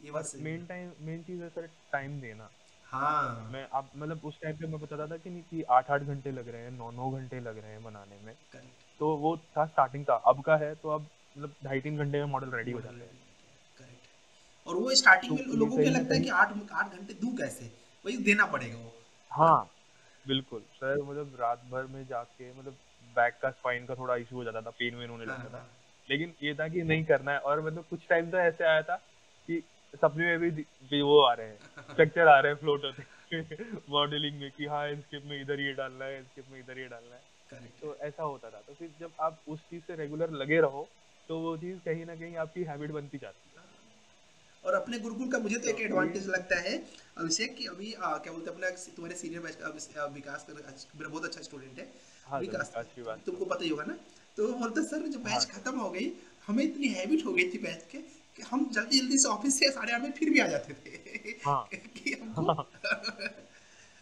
ये बस मेन टाइम मेन चीज़ है सर टाइम देना। हाँ। मैं अब मतलब उस टाइम पे मैं बताता था कि नहीं कि आठ आठ घंटे लग रहे हैं नौ नौ घंटे लग रहे हैं बनाने में। तो वो था स्टार्टिंग था अब का है तो अब मतलब ढाई तीन घंटे में मॉडल रेडी हो जाते हैं। और वो स्टार्टिंग में तो लोगों को लगता है कि आठ आठ घंटे दूँ कैसे? वही देना पड़ेगा वो। हाँ बिल्कुल। सर मतलब रात भर में जाके मतलब बैक का स्पाइन का थोड़ा इशू हो जाता था पेन वेन होने लगता हाँ, था। हाँ। लेकिन ये था कि नहीं करना है और मतलब कुछ टाइम तो ऐसे आया था कि सपने में भी, भी वो आ रहे हैं। स्ट्रक्चर आ रहे हैं फ्लोट होते मॉडलिंग [LAUGHS] में कि हाँ स्किप में इधर ये डालना है स्किप में इधर ये डालना है। तो ऐसा होता था। तो फिर जब आप उस चीज़ से रेगुलर लगे रहो तो वो चीज़ कहीं ना कहीं आपकी हैबिट बनती जाती है। और अपने गुरुकुल का मुझे तो एक एडवांटेज तो लगता है अभिषेक कि अभी आ, क्या बोलते हैं अपना तुम्हारे सीनियर बैच विकास कर मेरा बहुत अच्छा स्टूडेंट है। हाँ, विकास तुमको पता ही होगा ना। तो बोलते सर जब बैच हाँ, खत्म हो गई हमें इतनी हैबिट हो गई थी बैच के कि हम जल्दी जल्दी से ऑफ़िस से साढ़े आठ में फिर भी आ जाते थे। हाँ। [LAUGHS] कि हमको [LAUGHS]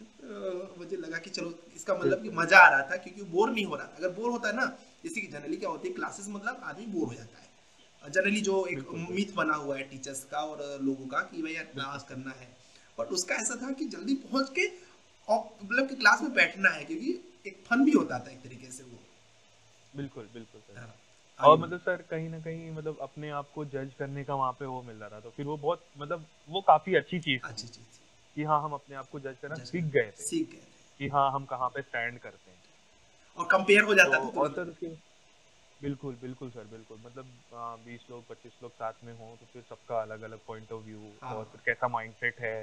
तो मुझे लगा कि चलो इसका मतलब कि मज़ा आ रहा था क्योंकि बोर नहीं हो रहा था। अगर बोर होता है ना जैसे कि जनरली क्या होती है क्लासेस मतलब आदमी बोर हो जाता है। जनरली जो एक मिथ बना हुआ है टीचर्स का और लोगों का कि भाई यार क्लास करना है। बट उसका ऐसा था कि जल्दी पहुँच के मतलब कि क्लास में बैठना है क्योंकि एक फन भी होता था एक तरीके से वो। बिल्कुल बिल्कुल हाँ। और मतलब सर कहीं ना कहीं मतलब अपने आप को जज करने का वहाँ पे वो मिल रहा था। तो फिर वो बहुत मतलब वो काफ़ी अच्छी चीज़ अच्छी चीज़ कि हाँ हम अपने आप को जज करना सीख गए थे सीख गए कि हाँ हम कहाँ पे स्टैंड करते हैं। और कंपेयर हो जाता तो, था और सर उसके बिल्कुल बिल्कुल सर बिल्कुल। मतलब बीस लोग पच्चीस लोग साथ में हो तो फिर सबका अलग अलग पॉइंट ऑफ़ व्यू और फिर कैसा माइंडसेट है।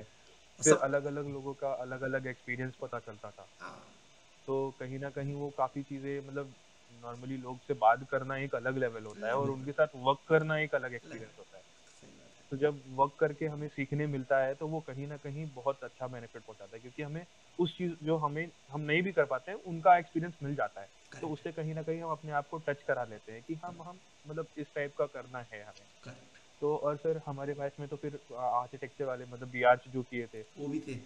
फिर अलग अलग लोगों का अलग अलग एक्सपीरियंस पता चलता था। हाँ। तो कहीं ना कहीं वो काफ़ी चीज़ें मतलब नॉर्मली लोग से बात करना एक अलग लेवल होता है और उनके साथ वर्क करना एक अलग एक्सपीरियंस होता है। तो जब वर्क करके हमें सीखने मिलता है तो वो कहीं ना कहीं बहुत अच्छा बेनिफिट पहुंचाता है क्योंकि हमें उस चीज़ जो हमें हम नहीं भी कर पाते हैं उनका एक्सपीरियंस मिल जाता है। तो उससे कहीं ना कहीं हम अपने आप को टच करा लेते हैं कि हम हम मतलब इस टाइप का करना है हमें। तो और सर हमारे बैच में तो फिर आर्किटेक्चर वाले मतलब बी जो किए थे वो भी थे।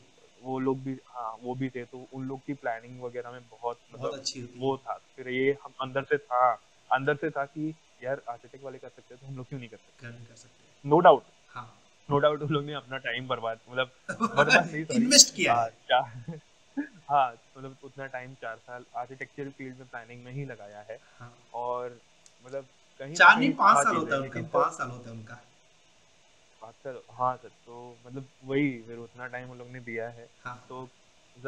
वो लोग भी हाँ वो भी थे तो उन लोग की प्लानिंग वगैरह में बहुत बहुत अच्छी वो था। फिर ये हम अंदर से था अंदर से था कि यार आर्किटेक्ट वाले कर सकते तो हम लोग क्यों नहीं कर सकते? कर सकते? नो डाउट हाँ। नो डाउट उन लोग ने अपना टाइम बर्बाद मतलब [LAUGHS] बर्बाद नहीं इन्वेस्ट किया हाँ, [LAUGHS] हाँ मतलब उतना टाइम चार साल आर्किटेक्चर फ़ील्ड में प्लानिंग में ही लगाया है। हाँ. और मतलब कहीं चार नहीं पाँच साल होता है उनका पाँच साल होता है उनका। सर हाँ सर तो मतलब वही फिर उतना टाइम उन लोग ने दिया है। हाँ. तो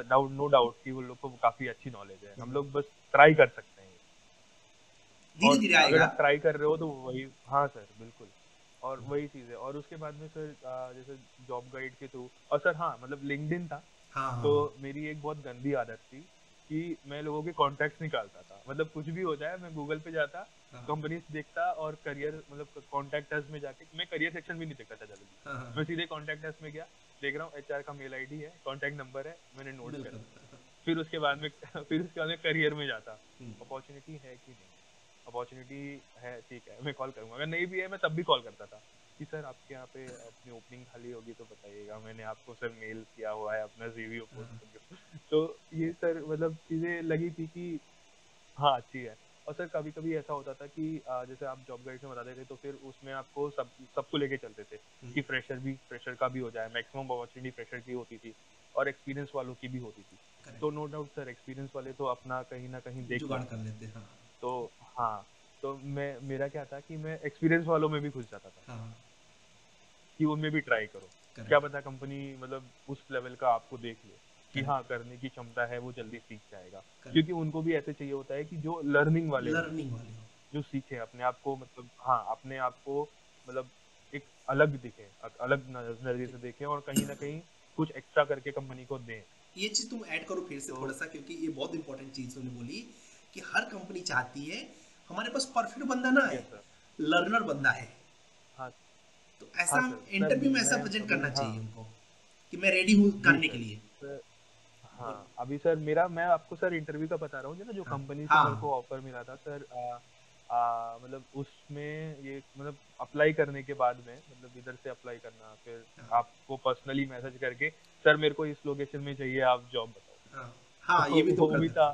डाउट नो डाउट कि वो लोग को काफ़ी अच्छी नॉलेज है। हम लोग बस ट्राई कर सकते हैं। धीरे धीरे अगर ट्राई कर रहे हो तो वही हाँ सर बिल्कुल। और वही चीज़ है। और उसके बाद में सर जैसे जॉब गाइड के थ्रू और सर हाँ मतलब लिंक्डइन था। हाँ, हाँ, तो मेरी एक बहुत गंदी आदत थी कि मैं लोगों के कॉन्टेक्ट निकालता था। मतलब कुछ भी हो जाए मैं गूगल पे जाता कंपनी हाँ। देखता और करियर मतलब कॉन्टेक्ट में जाके मैं करियर सेक्शन भी नहीं देखता था जल्दी। हाँ, हाँ। मैं सीधे कॉन्टेक्ट में गया देख रहा हूँ एच का मेल आईडी है कॉन्टेक्ट नंबर है मैंने नोट कर। फिर उसके बाद में [LAUGHS] फिर उसके बाद में करियर में जाता। अपॉर्चुनिटी हम्म। है कि नहीं? अपॉर्चुनिटी है ठीक है मैं कॉल करूँगा। अगर नहीं भी है मैं तब भी कॉल करता था कि सर आपके यहाँ पे अपनी ओपनिंग खाली होगी तो बताइएगा। मैंने आपको सर मेल किया हुआ है अपना रिव्यू तो ये सर मतलब चीज़ें लगी थी कि हाँ अच्छी है। और सर कभी कभी ऐसा होता था कि जैसे आप जॉब गाइड में बताते थे तो फिर उसमें आपको सब सबको लेके चलते थे हम्म। कि फ्रेशर भी फ्रेशर का भी हो जाए मैक्सिमम अपॉर्चुनिटी फ्रेशर की होती थी और एक्सपीरियंस वालों की भी होती थी। तो नो डाउट सर एक्सपीरियंस वाले तो अपना कहीं ना कहीं देख कर लेते हाँ। तो हाँ तो मैं मेरा क्या था कि मैं एक्सपीरियंस वालों में भी घुस जाता था। हाँ। कि उनमें भी ट्राई करो. क्या पता कंपनी मतलब उस लेवल का आपको देख ले। कि हाँ करने की क्षमता है वो जल्दी सीख जाएगा। क्योंकि उनको भी ऐसे चाहिए होता है कि जो लर्निंग वाले लर्निंग वाले जो सीखे अपने आप को मतलब हाँ अपने आप को मतलब एक अलग दिखे अलग नज़रिए से देखें और कहीं ना कहीं कुछ एक्स्ट्रा करके कंपनी को दें। ये चीज़ तुम ऐड करो फिर से तो, थोड़ा सा क्योंकि ये बहुत इंपॉर्टेंट चीज़ तुमने बोली कि हर कंपनी चाहती है हमारे पास परफेक्ट बंदा ना है लर्नर बंदा है। हाँ तो ऐसा इंटरव्यू हाँ, में ऐसा प्रेजेंट करना हाँ। चाहिए उनको कि मैं रेडी हूँ करने के लिए। हाँ। अभी सर मेरा मैं आपको सर इंटरव्यू का बता रहा हूँ ना जो कंपनी हाँ, से मेरे को ऑफ़र मिला था सर मतलब उसमें ये मतलब अप्लाई करने के बाद में मतलब इधर से अप्लाई करना फिर हाँ, आपको पर्सनली मैसेज करके सर मेरे को इस लोकेशन में चाहिए आप जॉब बताओ। हाँ, हाँ तो, ये भी तो भी था।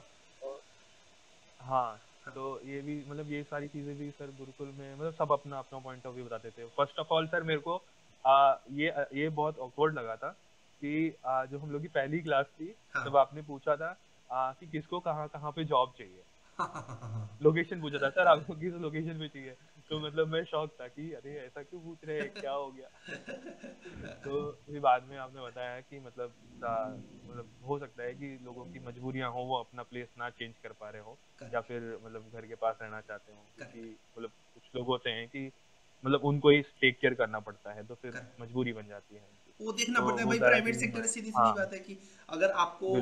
हाँ तो ये भी मतलब ये सारी चीज़ें भी सर गुरुकुल में मतलब सब अपना अपना पॉइंट ऑफ़ व्यू बताते थे। फ़र्स्ट ऑफ़ ऑल सर मेरे को आ, ये ये बहुत ऑकवर्ड लगा था। कि आ, जो हम लोग की पहली क्लास थी हाँ. तब आपने पूछा था कि किसको कहाँ कहाँ पे जॉब चाहिए। [LAUGHS] लोकेशन पूछा था सर आपको किस लोकेशन पे चाहिए? तो मतलब मैं शौक था कि अरे ऐसा क्यों पूछ रहे हैं? क्या हो गया? [LAUGHS] तो फिर बाद में आपने बताया कि मतलब मतलब हो सकता है कि लोगों की मजबूरियाँ हो वो अपना प्लेस ना चेंज कर पा रहे हो या फिर मतलब घर के पास रहना चाहते हो क्योंकि मतलब कुछ लोग होते हैं कि मतलब उनको ही टेक केयर करना पड़ता है तो फिर मजबूरी बन जाती है। वो देखना तो पड़ता है भाई प्राइवेट सेक्टर सीधी सीधी हाँ, बात है कि अगर आपको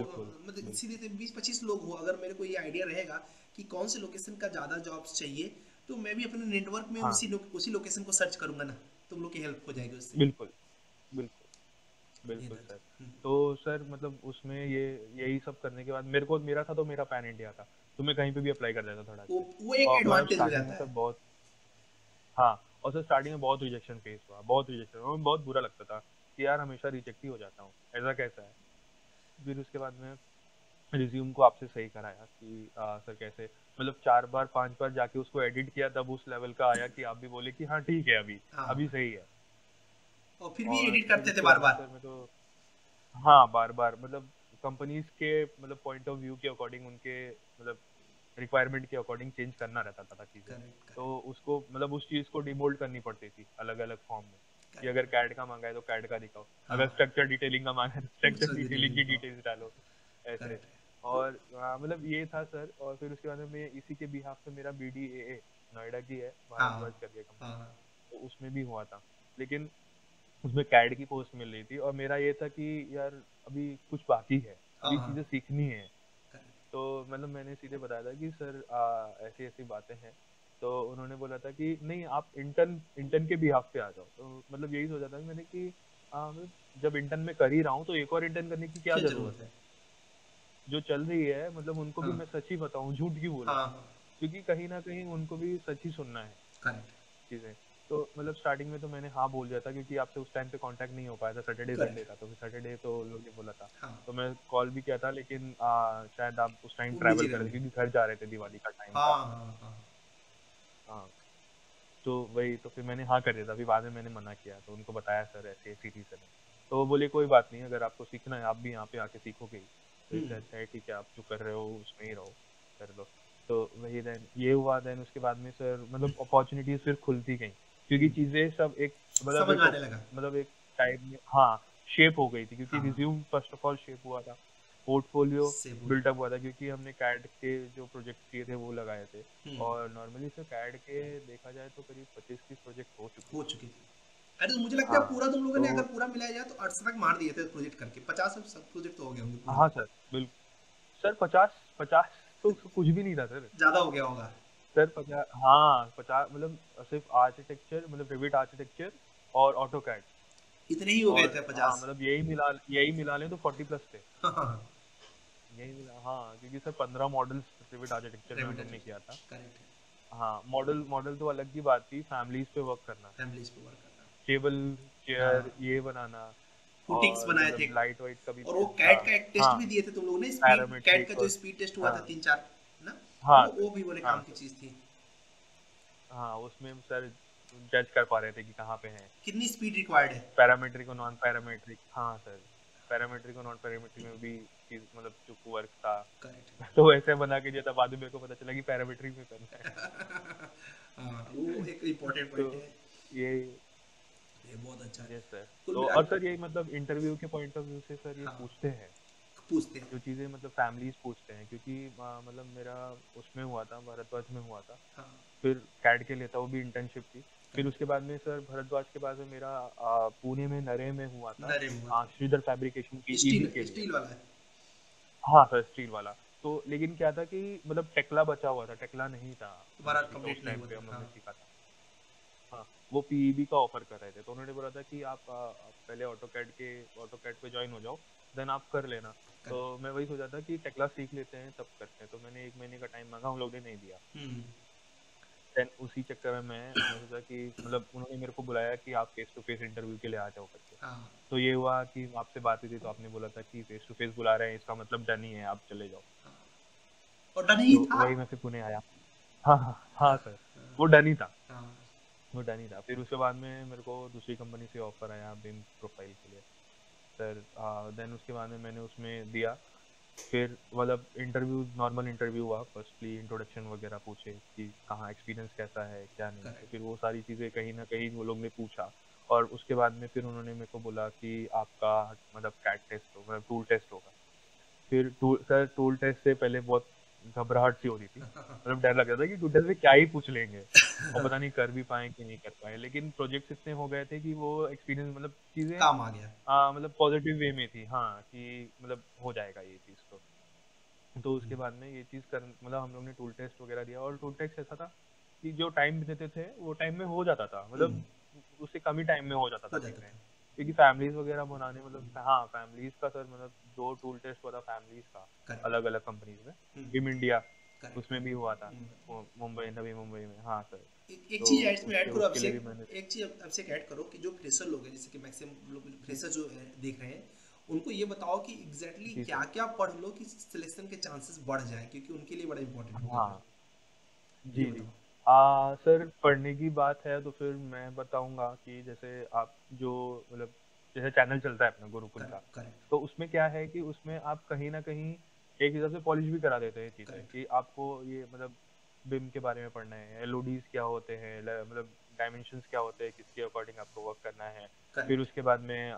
मतलब सीधे बीस पच्चीस लोग हो अगर मेरे को ये आइडिया रहेगा कि कौन से लोकेशन का ज़्यादा जॉब्स चाहिए तो मैं भी अपने नेटवर्क में हाँ. उसी लो, उसी लोकेशन को सर्च करूँगा ना। तुम लोग की हेल्प हो जाएगी उससे। बिल्कुल बिल्कुल बिल्कुल सर हम्म। तो सर मतलब उसमें ये यही सब करने के बाद मेरे को मेरा था तो मेरा पैन इंडिया था। तो मैं कहीं पे भी अप्लाई कर देता थोड़ा वो, वो एक एडवांटेज हो जाता है। सर बहुत हाँ और सर स्टार्टिंग में बहुत रिजेक्शन फेस हुआ बहुत रिजेक्शन बहुत बुरा लगता था। कि यार हमेशा रिजेक्ट ही हो जाता हूँ। ऐसा कैसा है? फिर उसके बाद में रिज्यूम को आपसे सही कराया कि आ, सर कैसे? मतलब चार बार पाँच बार जाके उसको एडिट किया तब उस लेवल का आया कि आप भी बोले कि हाँ ठीक है अभी। हाँ. अभी सही है। और फिर भी एडिट करते थे बार बार? में तो हाँ बार बार। मतलब कंपनीज़ के मतलब पॉइंट ऑफ़ व्यू के अकॉर्डिंग उनके मतलब रिक्वायरमेंट के अकॉर्डिंग चेंज करना रहता था चीज़ें। तो उसको मतलब उस चीज़ को डिमोल्ड करनी पड़ती थी अलग अलग फॉर्म में। कि अगर कैड का मांगा है तो कैड का दिखाओ। हाँ। अगर स्ट्रक्चर डिटेलिंग का मांगा है तो स्ट्रक्चर डिटेलिंग की डिटेल्स डालो। ऐसे। और हाँ, मतलब ये था सर और फिर उसके बाद में इसी के बिहाफ से मेरा बी डी ए नोएडा की है भारतवर्ष हाँ। करके कंपनी हाँ, तो उसमें भी हुआ था। लेकिन उसमें कैड की पोस्ट मिल रही थी और मेरा ये था कि यार अभी कुछ बाकी है अभी चीज़ें सीखनी है। तो मतलब मैंने सीधे बताया था कि सर ऐसी ऐसी बातें हैं। तो उन्होंने बोला था कि नहीं आप इंटर्न इंटर्न के बिहाफ पे आ जाओ। तो मतलब यही सोचा था मैंने कि मतलब जब इंटर्न में कर ही रहा हूँ तो एक और इंटर्न करने की क्या ज़रूरत है? जो चल रही है मतलब उनको हाँ. भी मैं सच ही बताऊँ झूठ की बोलूँ? हाँ. क्योंकि कहीं ना कहीं उनको भी सच ही सुनना है। चीज़ें। तो मतलब स्टार्टिंग में तो मैंने हाँ बोल दिया था क्योंकि आपसे उस टाइम पे कांटेक्ट नहीं हो पाया था सैटरडे संडे का। तो फिर सैटरडे तो लोग ने बोला था। हाँ. तो मैं कॉल भी किया था लेकिन आ, शायद आप उस टाइम ट्रैवल कर रहे थे क्योंकि घर जा रहे थे दिवाली का टाइम हाँ, हाँ, हाँ. हाँ। तो वही तो फिर मैंने हाँ कर दिया था। फिर बाद में मैंने मना किया तो उनको बताया सर ऐसे ऐसी रीजन है तो वो बोले कोई बात नहीं अगर आपको सीखना है आप भी यहाँ पे आके सीखोगे तो अच्छा है ठीक है आप जो कर रहे हो उसमें ही रहो कर लो। तो वही देन ये हुआ देन उसके बाद में सर मतलब अपॉर्चुनिटीज़ फिर खुलती गई क्योंकि चीज़ें सब एक मतलब मतलब एक टाइप में हाँ शेप हो गई थी क्योंकि resume first of all shape हुआ था। पोर्टफोलियो बिल्डअप हुआ था क्योंकि हमने कैड के जो प्रोजेक्ट किए थे वो लगाए थे। हम्म। और नॉर्मली से कैड के देखा जाए तो करीब पच्चीस तीस प्रोजेक्ट हो चुके हो। चुके थे अरे मुझे लगता है हाँ, पूरा तुम लोगों ने तो, अगर पूरा मिलाया जाए तो अड़सठ तक मार दिए थे प्रोजेक्ट करके। पचास सब प्रोजेक्ट तो हो गए होंगे हाँ सर बिल्कुल। सर पचास पचास तो कुछ भी नहीं था सर। ज़्यादा हो गया होगा। सर पचास हाँ पचास मतलब सिर्फ़ आर्किटेक्चर मतलब रिविट आर्किटेक्चर और ऑटो कैड इतने ही हो गए थे हाँ, पचास मतलब यही मिला यही मिला लें तो फोर्टी प्लस थे। यही मिला हाँ क्योंकि सर पंद्रह मॉडल्स रिविट आर्किटेक्चर में हमने किया था। हाँ। मॉडल मॉडल तो अलग की बात थी फैमिलीज़ पे वर्क करना। फैमिलीज़ पे वर्क करना। टेबल चेयर हाँ। ये बनाना। फुटिंग्स बनाए थे। लाइट वाइट का भी और वो कैट का एक टेस्ट हाँ, भी दिए थे तुम लोगों ने। स्पीड कैट का जो स्पीड टेस्ट हुआ था हाँ। तीन चार ना? हाँ। वो, वो भी बड़े काम की चीज़ थी। हाँ उसमें सर जज कर पा रहे थे कि कहाँ पे हैं। कितनी स्पीड रिक्वायर्ड है? पैरामीट्रिक और नॉन पैरामीट्रिक हाँ सर। पैरामीट्रिक और नॉन पैरामीट्रिक में भी चीज़ मतलब जो वर्क था। [LAUGHS] तो ऐसे बना के दिया था बाद में मेरे को पता चला कि पैरामीट्रिक में करना है। [LAUGHS] हाँ, वो एक इम्पोर्टेंट पॉइंट तो है। ये ये बहुत अच्छा है। सर तो और सर ये मतलब इंटरव्यू के पॉइंट ऑफ़ व्यू से सर ये हाँ, पूछते हैं। पूछते हैं। जो चीज़ें मतलब फैमिलीज़ पूछते हैं क्योंकि मतलब मेरा उसमें हुआ था भारतवर्ष में हुआ था। हाँ. फिर कैड के लिए था वो भी इंटर्नशिप थी फिर उसके बाद में सर भरद्वाज के बाद में मेरा पुणे में नरे में हुआ था। श्रीधर फैब्रिकेशन की स्टील, वाला हाँ। सर स्टील वाला। तो लेकिन क्या था कि मतलब टेकला बचा हुआ था टेकला नहीं था। कंप्लीट नहीं हुआ था हाँ। सीखा था। हाँ वो पीईबी e का ऑफ़र कर रहे थे। तो उन्होंने बोला था कि आप, आप पहले ऑटो कैड के ऑटो कैड पे ज्वाइन हो जाओ देन आप कर लेना। तो मैं वही सोचा था कि टेकला सीख लेते हैं तब करते हैं। तो मैंने एक महीने का टाइम मांगा हम लोग ने नहीं दिया। हम्म। देन उसी चक्कर में मैं सोचा कि मतलब उन्होंने मेरे को बुलाया कि आप फेस टू फेस इंटरव्यू के लिए आ जाओ करके। हाँ। तो ये हुआ कि आपसे बात हुई थी तो आपने बोला था कि फेस टू फेस बुला रहे हैं इसका मतलब डन ही है आप चले जाओ। हाँ। और डन ही तो था? वही मैं फिर पुणे आया। हाँ हाँ हाँ सर। वो डन ही था। हाँ। वो डन ही था। फिर उसके बाद में मेरे को दूसरी कंपनी से ऑफ़र आया बिम प्रोफ़ाइल के लिए। सर देन उसके बाद में मैंने उसमें दिया। फिर मतलब इंटरव्यू नॉर्मल इंटरव्यू हुआ फर्स्टली इंट्रोडक्शन वगैरह पूछे कि कहाँ एक्सपीरियंस कैसा है क्या नहीं है। फिर वो सारी चीज़ें कहीं ना कहीं वो लोग ने पूछा और उसके बाद में फिर उन्होंने मेरे को बोला कि आपका मतलब कैट टेस्ट होगा मतलब टूल टेस्ट होगा। फिर टूल सर टूल टेस्ट से पहले बहुत घबराहट सी हो रही थी। मतलब डर लग रहा था कि टेस्ट में क्या ही पूछ लेंगे। और पता नहीं कर भी पाए कि नहीं कर पाए। लेकिन प्रोजेक्ट्स इतने हो गए थे कि वो एक्सपीरियंस मतलब चीज़ें काम आ गया। हाँ मतलब पॉजिटिव वे में थी। हाँ कि मतलब हो जाएगा ये चीज़ तो। तो उसके हम्म। बाद में ये चीज़ कर मतलब हम लोग ने टूल टेस्ट वगैरह दिया। और टूल टेस्ट ऐसा था कि जो टाइम देते थे वो टाइम में हो जाता था। मतलब हम्म। उससे कम ही टाइम में हो जाता था। क्योंकि फैमिलीज़ वगैरह बनाने मतलब हाँ फैमिलीज़ का सर मतलब दो टूल टेस्ट हुआ था फैमिलीज़ का अलग अलग कंपनीज़ में। विम इंडिया उसमें भी हुआ था। मुंबई नवी मुंबई में हाँ सर एक चीज़ इसमें ऐड करो आपसे एक चीज़ आपसे ऐड करो कि जो फ्रेशर लोग हैं जैसे कि मैक्सिमम लोग फ्रेशर जो देख रहे हैं उनको ये बताओ कि एग्जैक्टली exactly क्या क्या पढ़ लो कि सिलेक्शन के चांसेस बढ़ जाए क्योंकि उनके लिए बड़ा इंपॉर्टेंट हाँ। जी जी। आ, सर पढ़ने की बात है तो फिर मैं बताऊँगा कि जैसे आप जो मतलब जैसे चैनल चलता है अपना गुरुकुल का तो उसमें क्या है कि उसमें आप कहीं ना कहीं एक हिसाब से पॉलिश भी करा देते हैं चीज़ें कि आपको ये मतलब बिम के बारे में पढ़ना है एल क्या होते हैं मतलब डायमेंशन क्या होते हैं किसके अकॉर्डिंग आपको वर्क करना है। फिर उसके बाद में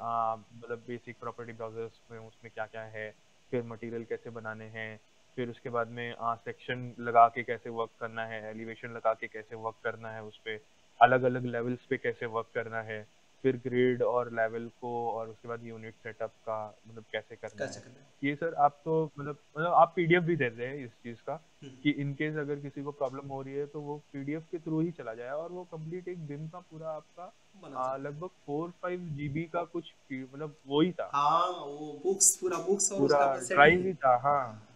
मतलब बेसिक प्रॉपर्टी ब्राउजर्स में उसमें क्या क्या है फिर मटेरियल कैसे बनाने हैं फिर उसके बाद में सेक्शन लगा के कैसे वर्क करना है एलिवेशन लगा के कैसे वर्क करना है उस पर अलग अलग लेवल्स पे कैसे वर्क करना है फिर ग्रेड और लेवल को और उसके बाद यूनिट सेटअप का मतलब कैसे करना कैसे है? ये सर आप तो मतलब मतलब आप पीडीएफ भी दे रहे हैं इस चीज़ का हम्म। कि इन केस अगर किसी को प्रॉब्लम हो रही है तो वो पीडीएफ के थ्रू ही चला जाए और वो कंप्लीट एक दिन का पूरा आपका लगभग फोर फाइव जीबी का कुछ मतलब वो ही था। हाँ वो बुक्स पूरा बुक्स और पूरा ड्राइव ही था हाँ।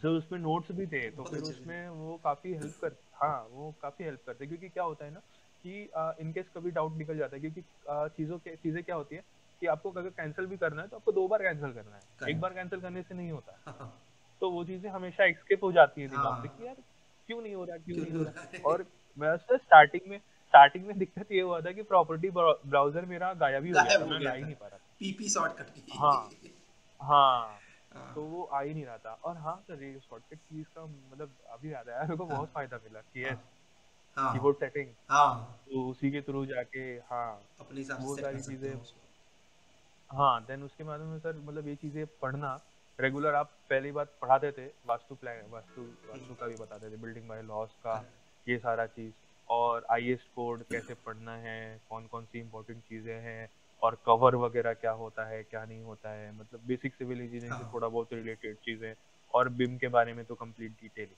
सर उसमें नोट्स भी थे तो फिर उसमें वो काफ़ी हेल्प कर हाँ वो काफ़ी हेल्प करते क्योंकि क्या होता है ना कि इनकेस कभी डाउट निकल जाता है क्योंकि चीज़ों के चीज़ें क्या होती है कि आपको अगर कैंसिल भी करना है तो आपको दो बार कैंसिल करना है। एक बार कैंसिल करने से नहीं होता। तो वो चीज़ें हमेशा एक्सकेप हो जाती है दिमाग से कि यार क्यों नहीं हो रहा क्यों नहीं हो रहा और मैं सर स्टार्टिंग में स्टार्टिंग में दिक्कत ये हुआ था कि प्रॉपर्टी ब्राउज़र मेरा गायब ही हो गया मैं ला ही नहीं पा रहा पीपी शॉर्टकट हाँ हाँ। तो वो आ ही नहीं रहा था। और हाँ सर ये शॉर्टकट चीज़ का मतलब अभी याद आया मेरे को बहुत फ़ायदा मिला कि यस कीबोर्ड सेटिंग हाँ। तो उसी के थ्रू जाके हाँ अपने हिसाब वो सारी चीज़ें हाँ देन उसके बाद में सर मतलब ये चीज़ें पढ़ना रेगुलर आप पहली बात पढ़ाते थे वास्तु प्लान वास्तु वास्तु का भी बताते थे बिल्डिंग बाय लॉस का ये सारा चीज़। और आई एस कोड कैसे पढ़ना है कौन कौन सी इम्पोर्टेंट चीज़ें हैं और कवर वगैरह क्या होता है क्या नहीं होता है? मतलब बेसिक सिविल इंजीनियरिंग से हाँ। थोड़ा बहुत रिलेटेड चीज़ें और बिम के बारे में तो कंप्लीट डिटेल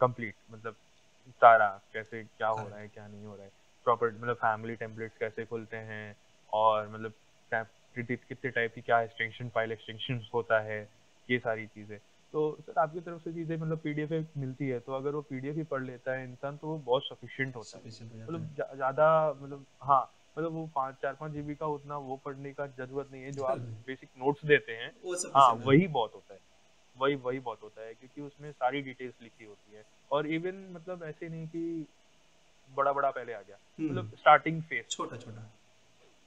कंप्लीट मतलब सारा कैसे क्या हो रहा है क्या नहीं हो रहा है। प्रॉपर मतलब फैमिली टेम्पलेट्स कैसे खुलते हैं और मतलब कितने टाइप की क्या एक्सटेंशन फ़ाइल एक्सटेंशन होता है ये सारी चीज़ें। तो सर आपकी तरफ़ से चीज़ें मतलब पीडीएफ मिलती है तो अगर वो पीडीएफ ही पढ़ लेता है इंसान तो वो बहुत सफिशियंट होता है। मतलब ज़्यादा मतलब हाँ मतलब वो पाँच चार पाँच जीबी का उतना वो पढ़ने का ज़रूरत नहीं है जो आप [LAUGHS] बेसिक नोट्स देते हैं। हाँ वही बहुत होता है। वही वही बहुत होता है क्योंकि उसमें सारी डिटेल्स लिखी होती है। और इवन मतलब ऐसे नहीं कि बड़ा बड़ा पहले आ गया। हम्म। मतलब स्टार्टिंग फ़ेज़ छोटा छोटा।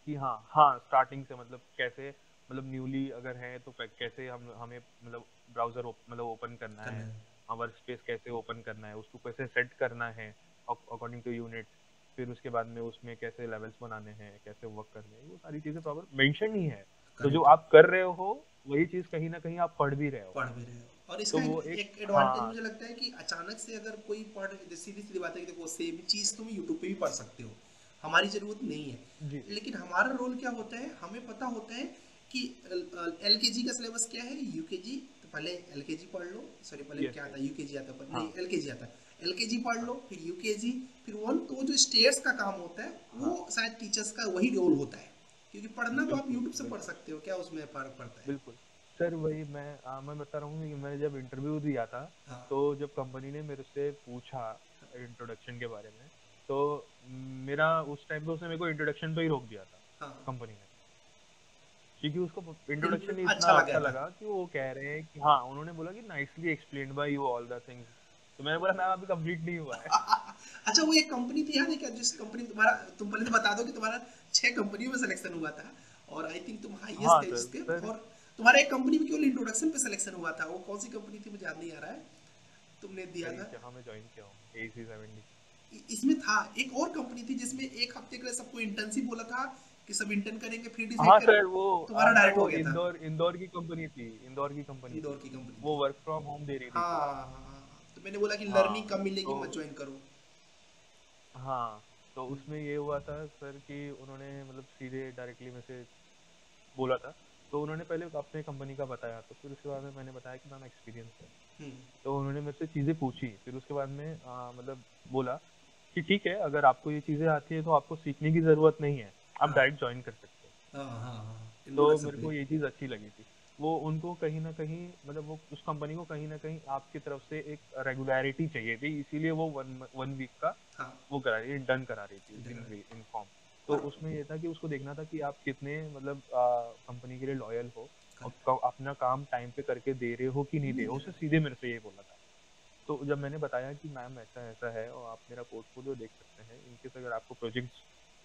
कि हाँ हाँ स्टार्टिंग से मतलब कैसे मतलब न्यूली अगर है तो कैसे हम हमें मतलब ब्राउज़र मतलब ओपन करना है। वर्क स्पेस कैसे ओपन करना है उसको कैसे सेट करना है अकॉर्डिंग टू यूनिट फिर उसके बाद में उसमें कैसे लेवल्स बनाने हैं कैसे वर्क करने हैं वो सारी चीज़ें प्रॉपर मेंशन ही है। तो जो आप कर रहे हो वही चीज़ कहीं ना कहीं आप पढ़ भी रहे हो। पढ़ भी रहे हो। और इसका तो वो एक, एडवांटेज हाँ, मुझे लगता है कि अचानक से अगर कोई पढ़ सीधी सीधी बात है कि देखो सेम चीज़ तुम यूट्यूब पे भी पढ़ सकते हो। हमारी ज़रूरत नहीं है। लेकिन हमारा रोल क्या होता है हमें पता होता है कि एल का सिलेबस क्या है? यू तो पहले एल पढ़ लो। सॉरी पहले क्या आता है यू आता है नहीं एल आता है। एल पढ़ लो फिर यू फिर वन तो जो स्टेट्स का काम होता है वो हाँ। शायद टीचर्स का वही रोल होता है। क्योंकि पढ़ना तो आप यूट्यूब से पढ़ सकते हो क्या उसमें फ़र्क पड़ता है? बिल्कुल। सर वही मैं आ, मैं बता रहा हूँ कि मैंने जब इंटरव्यू दिया था हाँ। तो जब कंपनी ने मेरे से पूछा इंट्रोडक्शन के बारे में तो मेरा उस टाइम पे उसने मेरे को इंट्रोडक्शन पे ही रोक दिया था हाँ। कंपनी ने। क्योंकि उसको इंट्रोडक्शन ही इतना अच्छा, अच्छा लगा कि वो कह रहे हैं कि हाँ उन्होंने बोला कि nicely explained by you all the things तो मैंने बोला मैम अभी कंप्लीट नहीं हुआ है. [LAUGHS] अच्छा वो एक कंपनी थी याद है क्या जिस कंपनी तुम्हारा तुम पहले तो बता दो कि तुम्हारा छह कंपनियों में सिलेक्शन हुआ था और आई थिंक तुम हाईएस्ट हाँ, थे उसके और तुम्हारा एक कंपनी में केवल इंट्रोडक्शन पे सिलेक्शन हुआ था वो कौन सी कंपनी थी मुझे याद नहीं आ रहा है? तुमने दिया था। जहाँ मैं ज्वाइन किया हूँ एसी 70 इसमें था एक और कंपनी थी जिसमें एक हफ़्ते के लिए सबको इंटर्नशिप बोला था कि सब इंटर्न करेंगे फिर डिसाइड हाँ सर वो तुम्हारा डायरेक्ट हो गया था। इंदौर इंदौर की कंपनी थी इंदौर की कंपनी इंदौर की कंपनी वो वर्क फ्रॉम होम दे रही थी। हाँ, हाँ, हाँ। तो मैंने बोला कि हाँ, लर्निंग हाँ, कम मिलेगी तो, मत ज्वाइन करो। हाँ तो उसमें ये हुआ था सर कि उन्होंने मतलब सीधे डायरेक्टली में से बोला था। तो उन्होंने पहले अपने कंपनी का बताया तो फिर उसके बाद में मैंने बताया कि मैम एक्सपीरियंस है। हम्म। तो उन्होंने मेरे से चीज़ें पूछी फिर उसके बाद में आ, मतलब बोला कि ठीक है अगर आपको ये चीज़ें आती है तो आपको सीखने की ज़रूरत नहीं है आप डायरेक्ट ज्वाइन कर सकते हो। हाँ, हाँ, हाँ, तो मेरे को ये चीज़ अच्छी लगी थी। वो उनको कहीं ना कहीं मतलब वो उस कंपनी को कहीं ना कहीं आपकी तरफ़ से एक रेगुलरिटी चाहिए थी इसीलिए वो वन वन वीक का हाँ. वो करा रही डन करा रही थी इन इन फॉर्म तो हाँ. उसमें ये था कि उसको देखना था कि आप कितने मतलब कंपनी के लिए लॉयल हो और अपना काम टाइम पे करके दे रहे हो कि नहीं दे रहे हो उसे सीधे मेरे से ये बोला था। तो जब मैंने बताया कि मैम ऐसा ऐसा है और आप मेरा पोर्टफोलियो देख सकते हैं इनकेस अगर आपको प्रोजेक्ट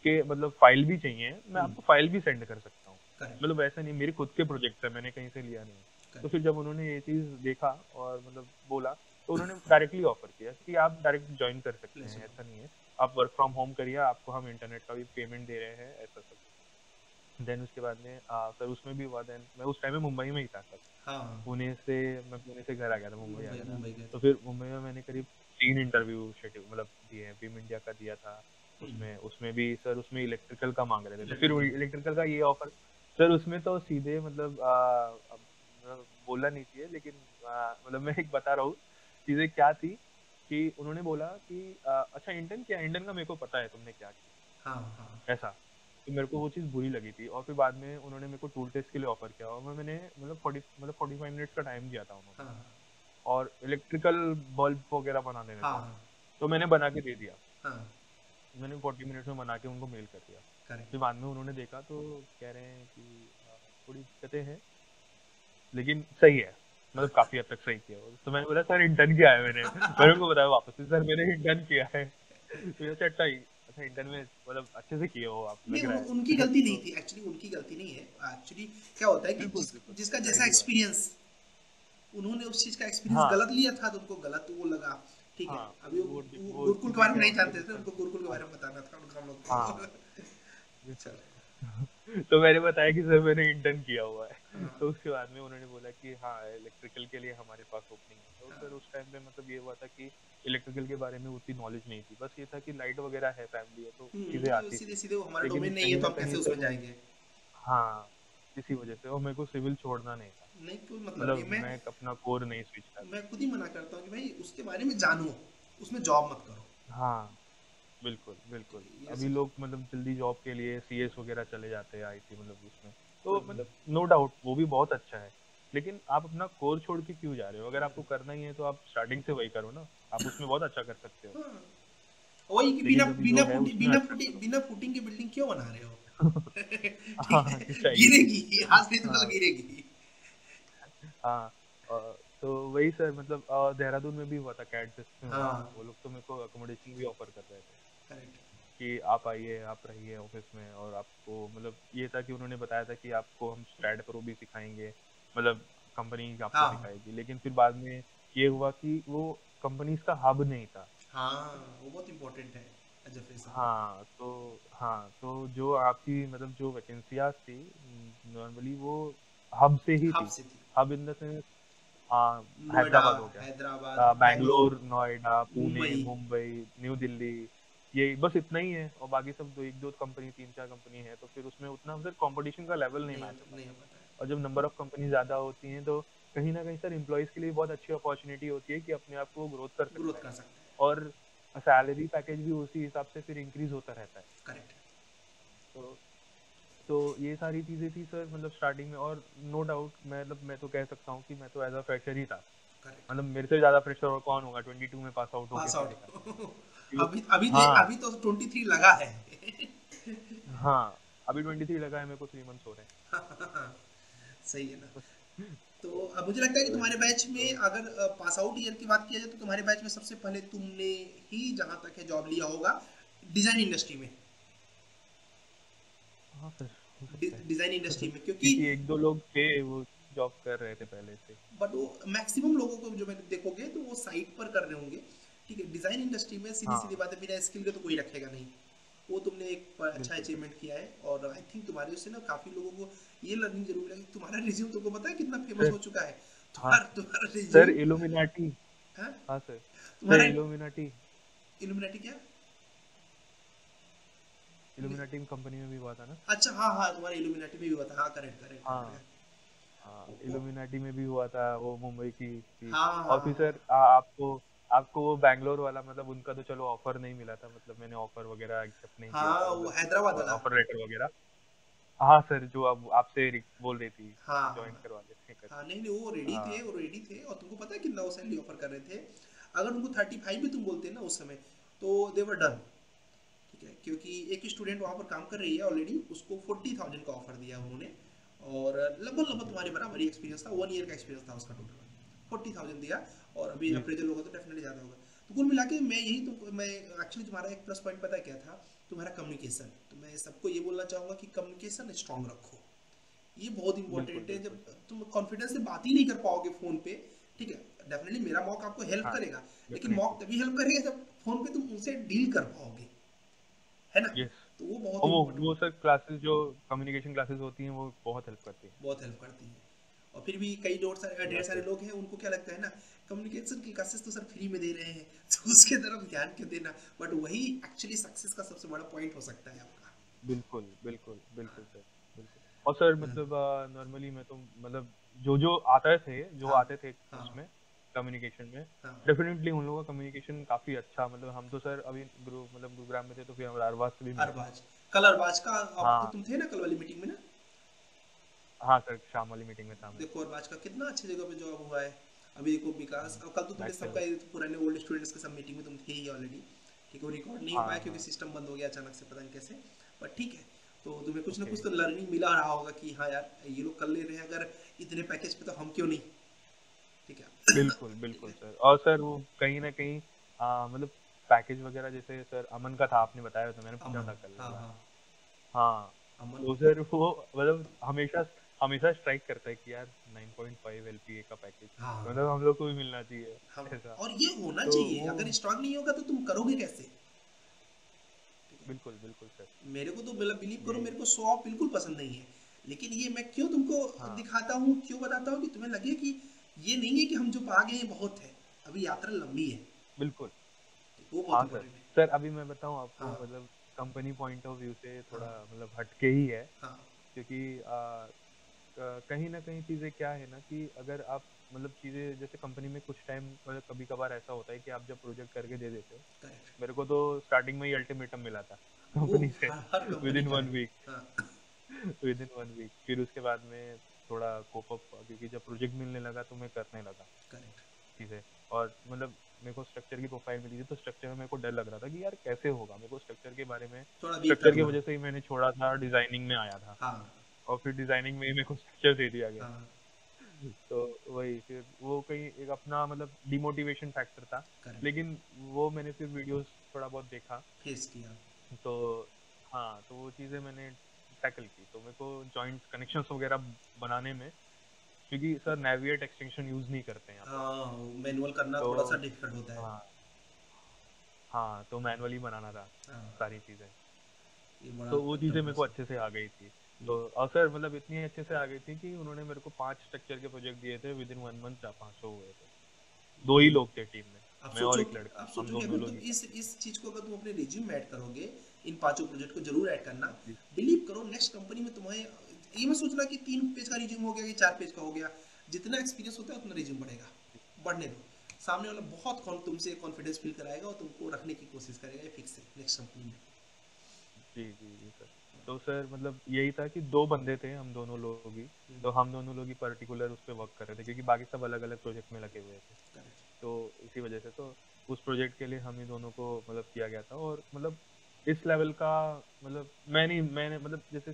के मतलब फ़ाइल भी चाहिए मैं आपको फ़ाइल भी सेंड कर सकता हूँ। मतलब वैसा नहीं मेरे खुद के प्रोजेक्ट है मैंने कहीं से लिया नहीं। तो फिर जब उन्होंने ये चीज़ देखा और मतलब बोला तो उन्होंने डायरेक्टली ऑफ़र किया कि आप डायरेक्ट ज्वाइन कर सकते हैं ऐसा नहीं है। आप वर्क फ्रॉम होम करिए आपको हम इंटरनेट का भी पेमेंट दे रहे हैं ऐसा सब। देन उसके बाद में आ, सर उसमें भी हुआ देन मैं उस टाइम में मुंबई में ही था सर हाँ। पुणे से मैं पुणे से घर आ गया था मुंबई आ गया तो फिर मुंबई में मैंने करीब तीन इंटरव्यू शेड्यूल मतलब दिए हैं बीम इंडिया का दिया था उसमें उसमें भी सर उसमें इलेक्ट्रिकल का मांग रहे थे। तो फिर इलेक्ट्रिकल का ये ऑफ़र सर उसमें तो सीधे मतलब मतलब बोलना नहीं चाहिए लेकिन मतलब मैं एक बता रहा हूँ चीज़ें क्या थी कि उन्होंने बोला कि आ, अच्छा इंटर्न क्या इंटर्न का मेरे को पता है तुमने क्या किया हाँ, हाँ. ऐसा तो मेरे को वो चीज़ बुरी लगी थी और फिर बाद में उन्होंने मेरे को टूल टेस्ट के लिए ऑफ़र किया और मैं मैंने मतलब फोर्टी मतलब फोर्टी फाइव मिनट्स का टाइम दिया था उन्होंने हाँ। और इलेक्ट्रिकल बल्ब वगैरह बनाने में हाँ. तो मैंने बना के दे दिया हाँ. मैंने फोर्टी मिनट्स में बना के उनको मेल कर दिया फिर बाद में उन्होंने देखा तो कह रहे हैं कि थोड़ी दिक्कतें हैं। लेकिन सही है। मतलब काफ़ी हद तक सही किया। तो मैंने बोला सर इंटर्न किया है मैंने। [LAUGHS] मैंने उनको बताया वापस से सर मैंने इंटर्न किया है। तो अच्छा अच्छा अच्छा इंटर्न में मतलब अच्छे से किए हो आप नहीं उन, उनकी गलती नहीं थी। एक्चुअली उनकी गलती नहीं है। एक्चुअली क्या होता है कि जिस, जिसका जैसा एक्सपीरियंस उन्होंने उस चीज़ का एक्सपीरियंस हाँ। गलत लिया था तो उनको गलत वो लगा। ठीक है। हाँ, अभी गुरुकुल के बारे में नहीं जानते थे उनको गुरुकुल के बारे में बताना था उनका हम लोग हाँ। [LAUGHS] तो मैंने बताया कि सर मैंने इंटर्न किया हुआ है। हाँ। तो उसके बाद में उन्होंने बोला कि हाँ इलेक्ट्रिकल के लिए हमारे पास ओपनिंग है। तो सर उस टाइम पे मतलब ये हुआ था कि इलेक्ट्रिकल के बारे में उतनी नॉलेज नहीं थी। बस ये था कि लाइट वगैरह है फैमिली है तो हम्म, चीज़ें तो आती सीधे सीधे हमारे डोमेन नहीं है तो हम कैसे उसमें जाएँगे? हाँ इसी वजह से। और मेरे को सिविल छोड़ना नहीं था। नहीं कोई मतलब, मतलब मैं, मैं अपना कोर नहीं स्विच कर मैं खुद ही मना करता हूँ कि भाई उसके बारे में जानो उसमें जॉब मत करो। हाँ। बिल्कुल बिल्कुल। अभी लोग मतलब जल्दी जॉब के लिए सी वगैरह चले जाते हैं आई मतलब उसमें। तो मतलब नो डाउट वो भी बहुत अच्छा है। लेकिन आप अपना कोर छोड़ के क्यों जा रहे हो? अगर आपको करना ही है तो आप स्टार्टिंग से वही करो ना। आप उसमें बहुत अच्छा कर सकते हो। हाँ। वही कि बिना बिना बिना फुटिंग बिना फुटिंग की बिल्डिंग क्यों बना रहे हो? [LAUGHS] [LAUGHS] हाँ, गिरेगी आज भी तो गिरेगी। हाँ तो वही सर मतलब देहरादून में भी हुआ था कैट हाँ. वो लोग तो मेरे को अकोमोडेशन भी ऑफ़र कर रहे थे। कि आप आइए आप रहिए ऑफ़िस में और आपको मतलब ये था कि उन्होंने बताया था कि आपको हम स्टैड पर भी सिखाएँगे मतलब कंपनी आपको हाँ. सिखाएगी। लेकिन फिर बाद में ये हुआ कि वो कंपनीज़ का हब नहीं था। हाँ वो बहुत इम्पोर्टेंट है हाँ तो हाँ तो जो आपकी मतलब जो वैकेंसियाज थी नॉर्मली वो हब से ही हब थी। हब इन द सेंस हाँ हैदराबाद हो गया। हैदराबाद बैंगलोर नोएडा पुणे मुंबई न्यू दिल्ली ये बस इतना ही है। और बाकी सब दो एक दो कंपनी तीन चार कंपनी है तो फिर उसमें उतना फिर कंपटीशन का लेवल नहीं मैच और जब नंबर ऑफ़ कंपनी ज़्यादा होती हैं तो कहीं ना कहीं सर एम्प्लॉयज़ के लिए बहुत अच्छी अपॉर्चुनिटी होती है कि अपने आप को ग्रोथ कर सकते हैं। और सैलरी पैकेज भी उसी हिसाब से फिर इंक्रीज होता रहता है। करेक्ट तो तो ये सारी चीज़ें थी सर मतलब स्टार्टिंग में। और नो डाउट मतलब मैं तो कह सकता हूँ कि मैं तो एज अ फ्रेशर ही था। मतलब मेरे से ज़्यादा फ्रेशर और कौन होगा? 22 में पास आउट हो अभी अभी हाँ, अभी तो 23 लगा है। हाँ अभी 23 लगा है मेरे को 3 मंथ्स हो रहे हैं। [LAUGHS] सही है ना। तो अब मुझे लगता है कि तुम्हारे बैच में अगर पास आउट ईयर की बात किया जाए तो तुम्हारे बैच में सबसे पहले तुमने ही जहाँ तक है जॉब लिया होगा डिज़ाइन इंडस्ट्री में। डिज़ाइन हाँ इंडस्ट्री में क्योंकि एक दो लोग थे वो जॉब कर रहे थे पहले से। बट वो मैक्सिमम लोगों को जो मैंने देखोगे तो वो साइट पर कर रहे होंगे। ठीक है डिज़ाइन इंडस्ट्री में सीधी हाँ. सीधी बात है बिना स्किल के तो कोई रखेगा नहीं। वो तुमने एक अच्छा अचीवमेंट किया है और आई थिंक तुम्हारे उससे ना काफ़ी लोगों को ये लर्निंग ज़रूर लगी तुम्हारा रिज्यूम तुमको पता है कितना फ़ेमस हो चुका है? तुम्हारा हाँ, तुम्हारा रिज्यूम सर इल्यूमिनाटी हाँ? हाँ सर। तुम्हारा इल्यूमिनाटी इल्यूमिनाटी क्या? इल्यूमिनाटी कंपनी में भी हुआ था ना? अच्छा हाँ हाँ तुम्हारा इल्यूमिनाटी में भी हुआ था। हाँ करेक्ट करेक्ट हाँ। हाँ इल्यूमिनाटी में भी हुआ था वो मुंबई की ऑफिसर आपको आपको वो बैंगलोर वाला मतलब उनका तो चलो ऑफ़र नहीं मिला था मतलब मैंने ऑफ़र वगैरह एक्सेप्ट नहीं हाँ, किया वो हैदराबाद वाला। ऑफ़र लेटर वगैरह। हाँ सर जो अब आपसे बोल रही थी हाँ, ज्वाइन करवा लेते हाँ। नहीं नहीं वो रेडी हाँ, थे वो रेडी थे और तुमको पता है कितना वो सैलरी ऑफ़र कर रहे थे? अगर उनको 35 भी तुम बोलते ना उस समय तो दे वर डन ठीक है क्योंकि एक स्टूडेंट वहाँ पर काम कर रही है ऑलरेडी उसको 40000 का ऑफ़र दिया उन्होंने और लगभग लगभग तुम्हारे बराबर ही एक्सपीरियंस था वन ईयर का एक्सपीरियंस था उसका टोटल फोर्टी थाउज़ेंड दिया और अभी अप्रेजल होगा तो डेफिनेटली ज़्यादा होगा। तो कुल मिला के मैं यही तो मैं एक्चुअली तुम्हारा एक प्लस पॉइंट पता क्या था? तुम्हारा कम्युनिकेशन तो मैं सबको ये बोलना चाहूँगा कि कम्युनिकेशन स्ट्रॉन्ग रखो। ये बहुत इंपॉर्टेंट है। जब तुम कॉन्फिडेंस से बात ही नहीं कर पाओगे फ़ोन पे ठीक है? डेफिनेटली मेरा मॉक आपको हेल्प हाँ, करेगा। लेकिन मॉक तभी हेल्प करेगा जब फ़ोन पे तुम उनसे डील कर पाओगे। है ना? Yes. तो वो बहुत वो वो सर क्लासेस जो कम्युनिकेशन क्लासेस होती हैं वो बहुत हेल्प करती हैं। बहुत हेल्प करती हैं। और फिर भी कई ढेर सारे ढेर सारे लोग हैं उनको क्या लगता है ना कम्युनिकेशन की क्लासेस तो सर फ्री में दे रहे हैं [LAUGHS] तो उसके तरफ़ ध्यान क्यों देना? बट वही एक्चुअली सक्सेस का सबसे बड़ा पॉइंट हो सकता है आपका। बिल्कुल बिल्कुल बिल्कुल सर बिल्कुल। और सर मतलब नॉर्मली मैं तो मतलब जो जो आते थे जो हाँ, आते थे हाँ, उसमें कम्युनिकेशन में डेफिनेटली हाँ, उन लोगों का कम्युनिकेशन काफ़ी अच्छा मतलब हम तो सर अभी ग्रुप मतलब गुरुग्राम में थे तो फिर हम अरबाज से भी अरबाज कल अरबाज का हाँ, तुम थे ना कल वाली मीटिंग में ना? हाँ सर शाम वाली मीटिंग में था देखो और आज का कितना अच्छी जगह पे जॉब हुआ है। अभी देखो विकास अब कल तो तुमने सबका पुराने ओल्ड स्टूडेंट्स के सब मीटिंग में तुम थे ही ऑलरेडी ठीक है वो रिकॉर्ड नहीं हो हाँ, पाया क्योंकि सिस्टम हाँ। बंद हो गया अचानक से पता नहीं कैसे। बट ठीक है तो तुम्हें कुछ ना कुछ तो लर्निंग मिला रहा होगा कि हाँ यार ये लोग कर ले रहे हैं अगर इतने पैकेज पे तो हम क्यों नहीं? ठीक है। बिल्कुल बिल्कुल सर। और सर वो कहीं ना कहीं मतलब पैकेज वगैरह जैसे सर अमन का था आपने बताया था मैंने पूछा था कल। हाँ हाँ। तो सर वो मतलब हमेशा हमेशा स्ट्राइक करता है कि यार 9.5 एलपीए का पैकेज हाँ। मतलब हम लोग को भी मिलना चाहिए ऐसा। और ये होना तो चाहिए अगर स्ट्रांग नहीं होगा तो तुम करोगे कैसे? बिल्कुल बिल्कुल सर। मेरे को तो मतलब बिलीव करो मेरे को ऑफ़ बिल्कुल पसंद नहीं है। लेकिन ये मैं क्यों तुमको हाँ। दिखाता हूँ क्यों बताता हूँ कि तुम्हें लगे कि ये नहीं है कि हम जो पा गए हैं बहुत है। अभी यात्रा लंबी है। बिल्कुल। वो बहुत हाँ, सर। सर अभी मैं बताऊँ आपको हाँ। मतलब कंपनी पॉइंट ऑफ़ व्यू से थोड़ा हाँ। मतलब हटके ही है। हाँ। क्योंकि कहीं ना कहीं चीज़ें क्या है ना कि अगर आप मतलब चीज़ें जैसे कंपनी में कुछ टाइम मतलब कभी कभार ऐसा होता है कि आप जब प्रोजेक्ट करके दे देते हो मेरे को तो स्टार्टिंग में ही अल्टीमेटम मिला था कंपनी से within one week within one week फिर उसके बाद में थोड़ा कोप अप क्योंकि जब प्रोजेक्ट मिलने लगा तो मैं करने लगा चीज़ें। और मतलब मेरे को स्ट्रक्चर की प्रोफ़ाइल मिली थी तो स्ट्रक्चर में मेरे को डर लग रहा था कि यार कैसे होगा? मेरे को स्ट्रक्चर के बारे में स्ट्रक्चर की वजह से ही मैंने छोड़ा था डिज़ाइनिंग में आया था। हाँ। और फिर डिज़ाइनिंग में मेरे को स्ट्रक्चर दे दिया गया। हाँ। तो वही फिर वो कहीं एक अपना मतलब डिमोटिवेशन फैक्टर था। लेकिन वो मैंने फिर वीडियोस थोड़ा बहुत देखा। फेस किया। तो हाँ तो वो चीज़ें मैंने टैकल की। तो मेरे को जॉइंट कनेक्शंस वगैरह बनाने में क्योंकि सर नेविएट एक्सटेंशन यूज़ नहीं करते हैं हाँ मैनुअल करना तो, थोड़ा सा डिफ़िकल्ट होता है। हाँ। हाँ तो मैनुअली बनाना था हाँ, सारी चीज़ें। तो वो चीज़ें मेरे को अच्छे से आ गई थी। तो और सर मतलब इतनी अच्छे से आ गई थी कि उन्होंने मेरे को पाँच स्ट्रक्चर के प्रोजेक्ट दिए थे विद इन वन मंथ चार पाँच सौ हुए थे। दो ही लोग थे टीम में। मैं और एक लड़का कि अगर तुम इस इस चीज़ को अगर तुम अपने रिज्यूम में ऐड करोगे इन पाँचों प्रोजेक्ट को ज़रूर ऐड करना। बिलीव करो नेक्स्ट कंपनी में तुम्हें ये मत सोचना कि तीन पेज का रिज्यूम हो गया कि चार पेज का हो गया। जितना एक्सपीरियंस होता है उतना रिज्यूम बढ़ेगा। बढ़ने दो। सामने वाला बहुत तुमसे कॉन्फिडेंस फील कराएगा और तुमको रखने की कोशिश करेगा ये फिक्स है नेक्स्ट कंपनी में। जी जी जी सर तो सर मतलब यही था कि दो बंदे थे हम दोनों लोग ही। तो हम दोनों लोग ही पर्टिकुलर उस पर वर्क कर रहे थे क्योंकि बाकी सब अलग अलग प्रोजेक्ट में लगे हुए थे। तो इसी वजह से तो उस प्रोजेक्ट के लिए हम ही दोनों को मतलब किया गया था। और मतलब इस लेवल का मतलब मैं नहीं मैंने मतलब जैसे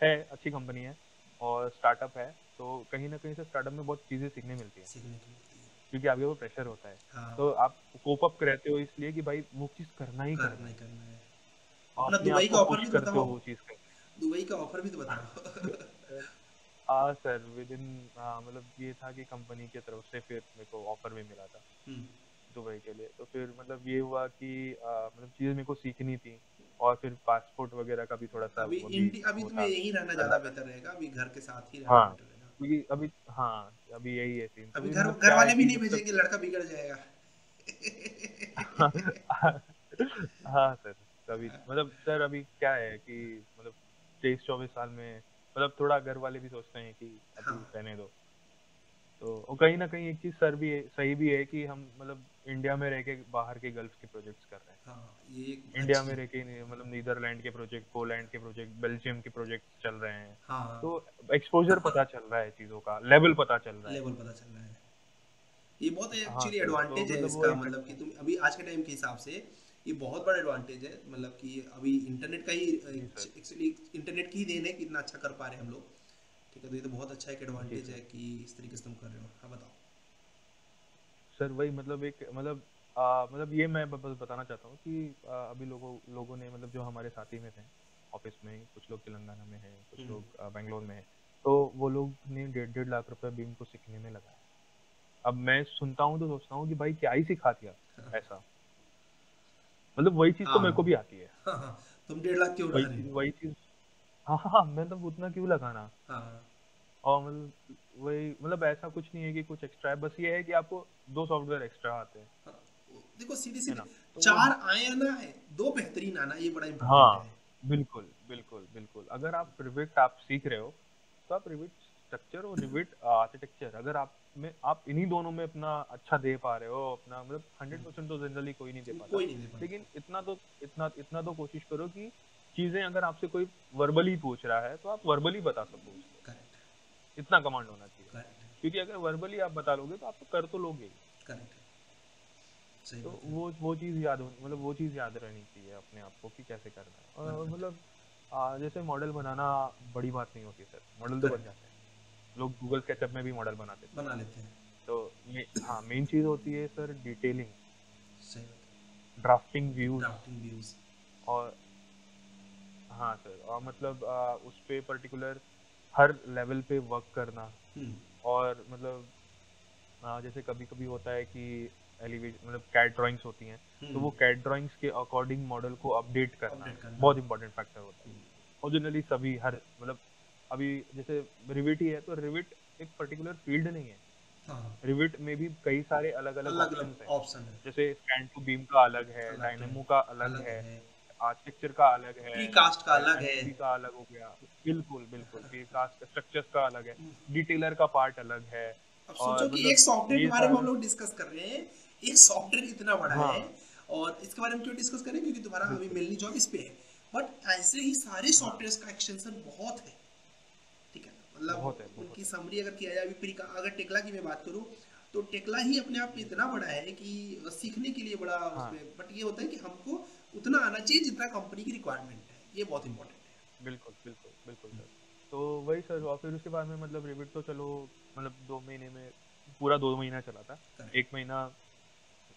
है अच्छी कंपनी है और स्टार्टअप है तो कहीं ना कहीं से स्टार्टअप में बहुत चीज़ें सीखने मिलती है। क्योंकि आपके वो प्रेशर होता है। हाँ। तो आप कोप अप रहते हो इसलिए कि भाई वो चीज़ करना ही करना ही। करना है। अपना दुबई का ऑफ़र भी करते हो वो चीज़ दुबई का ऑफ़र भी तो बताओ। हाँ। सर विद इन मतलब ये था कि कंपनी की तरफ़ से फिर मेरे को ऑफ़र भी मिला था। हम्म। दुबई के लिए। तो फिर मतलब ये हुआ कि मतलब चीज़ मेरे को सीखनी थी और फिर पासपोर्ट वगैरह का भी थोड़ा सा अभी अभी तुम्हें यहीं रहना ज़्यादा बेहतर रहेगा अभी घर के साथ ही रहना हाँ क्योंकि अभी हाँ अभी यही है सीन अभी घर घर वाले भी नहीं भेजेंगे लड़का बिगड़ जाएगा। [LAUGHS] हाँ सर। कभी मतलब सर अभी क्या है कि मतलब तेईस चौबीस साल में मतलब थोड़ा घर वाले भी सोचते हैं कि अभी हाँ। रहने दो। तो और कहीं ना कहीं एक चीज़ सर भी है सही भी है कि हम मतलब इंडिया में रह के बाहर के गल्फ के प्रोजेक्ट्स कर रहे हैं। हाँ, ये इंडिया में रह के मतलब नीदरलैंड के प्रोजेक्ट पोलैंड के प्रोजेक्ट बेल्जियम के प्रोजेक्ट चल रहे हैं। हाँ, तो एक्सपोजर पता चल रहा है चीज़ों का लेवल पता चल रहा है। लेवल पता चल रहा है। ये बहुत एक्चुअली हाँ, एडवांटेज तो है मतलब इसका मतलब कि तुम अभी आज के टाइम के हिसाब से ये बहुत बड़ा एडवांटेज है मतलब कि अभी इंटरनेट का ही एक्चुअली इंटरनेट की ही देन है कि इतना अच्छा कर पा रहे हैं हम लोग। ठीक है तो ये तो बहुत अच्छा एक एडवांटेज है कि इस तरीके से तुम कर रहे हो। हाँ बताओ। सर वही मतलब एक मतलब आ, मतलब ये मैं बस बताना चाहता हूँ कि आ, अभी लोगों लोगों ने मतलब जो हमारे साथी में थे ऑफ़िस में कुछ लोग तेलंगाना में हैं कुछ हम्म। लोग बेंगलोर में हैं तो वो लोग ने डेढ़ डेढ़ लाख रुपए बीम को सीखने में लगाया। अब मैं सुनता हूँ तो सोचता हूँ कि भाई क्या ही सिखा दिया ऐसा। मतलब वही चीज़ तो मेरे को हाँ। भी आती है। हाँ, हाँ, तुम डेढ़ लाख क्यों वही वही चीज़। हाँ हाँ मैं तो उतना क्यों लगाना? और मतलब वही मतलब ऐसा कुछ नहीं है कि कुछ एक्स्ट्रा है बस ये है कि आपको दो सॉफ्टवेयर एक्स्ट्रा आते हैं। देखो सीधी सीधी तो चार आए आना है दो बेहतरीन आना ये बड़ा इम्पोर्टेंट हाँ, है। बिल्कुल बिल्कुल बिल्कुल। अगर आप रिविट आप सीख रहे हो तो आप रिविट स्ट्रक्चर और [CLEARS THROAT] रिविट आर्किटेक्चर अगर आप में आप इन्हीं दोनों में अपना अच्छा दे पा रहे हो अपना मतलब हंड्रेड परसेंट तो जनरली कोई नहीं दे पाता। कोई नहीं दे लेकिन इतना तो इतना इतना तो कोशिश करो कि चीज़ें अगर आपसे कोई वर्बली पूछ रहा है तो आप वर्बली बता सको उसको। इतना कमांड होना चाहिए। क्योंकि अगर वर्बली आप बता लोगे तो आप तो कर तो लोगे तो वो वो चीज़ याद मतलब वो चीज़ याद रहनी चाहिए अपने आप को कि कैसे करना है। और मतलब जैसे मॉडल बनाना बड़ी बात नहीं होती सर। मॉडल तो बन जाते हैं। लोग गूगल स्केचअप में भी मॉडल बनाते हैं। बना लेते हैं। तो ये हाँ मेन चीज़ होती है sir detailing drafting views drafting views और हाँ सर और मतलब आ, उस पे पर्टिकुलर हर लेवल पे वर्क करना। हम्म। और मतलब आ, जैसे कभी कभी होता है कि एलिवेट मतलब कैट ड्राइंग्स होती हैं तो हम्म। वो कैट ड्राइंग्स के अकॉर्डिंग मॉडल को अपडेट करना, करना। बहुत इंपॉर्टेंट फैक्टर होता है। और जनरली सभी हर मतलब अभी जैसे रिविट ही है तो रिविट एक पर्टिकुलर फ़ील्ड नहीं है। रिविट हाँ। में भी कई सारे अलग अलग ऑप्शन है। जैसे स्कैन टू बीम का अलग है डायनेमो का अलग है आर्किटेक्चर का अलग है प्रीकास्ट का अलग है। का अलग हो गया। बिल्कुल बिल्कुल प्रीकास्ट स्ट्रक्चर्स का अलग है। डिटेलर का पार्ट अलग है। अब सोचो कि मतलब एक सॉफ्टवेयर के बारे में हम लोग डिस्कस कर रहे हैं। एक सॉफ्टवेयर इतना बड़ा हाँ. है और इसके बारे में क्यों डिस्कस करें? क्योंकि तुम्हारा अभी मिलनी जॉब इस पे है। बट ऐसे ही सारे सॉफ्टवेयर का एक्सटेंशन बहुत है। मतलब उनकी समरी अगर किया जाए अभी अगर टेकला की मैं बात करूँ तो टेकला ही अपने आप में इतना बड़ा है कि सीखने के लिए बड़ा हाँ। उसमें बट ये होता है कि हमको उतना आना चाहिए जितना कंपनी की रिक्वायरमेंट है। ये बहुत इंपॉर्टेंट है। बिल्कुल बिल्कुल बिल्कुल सर। तो वही सर और फिर उसके बाद में मतलब रिविट तो चलो मतलब दो महीने में पूरा दो महीना चला था। एक महीना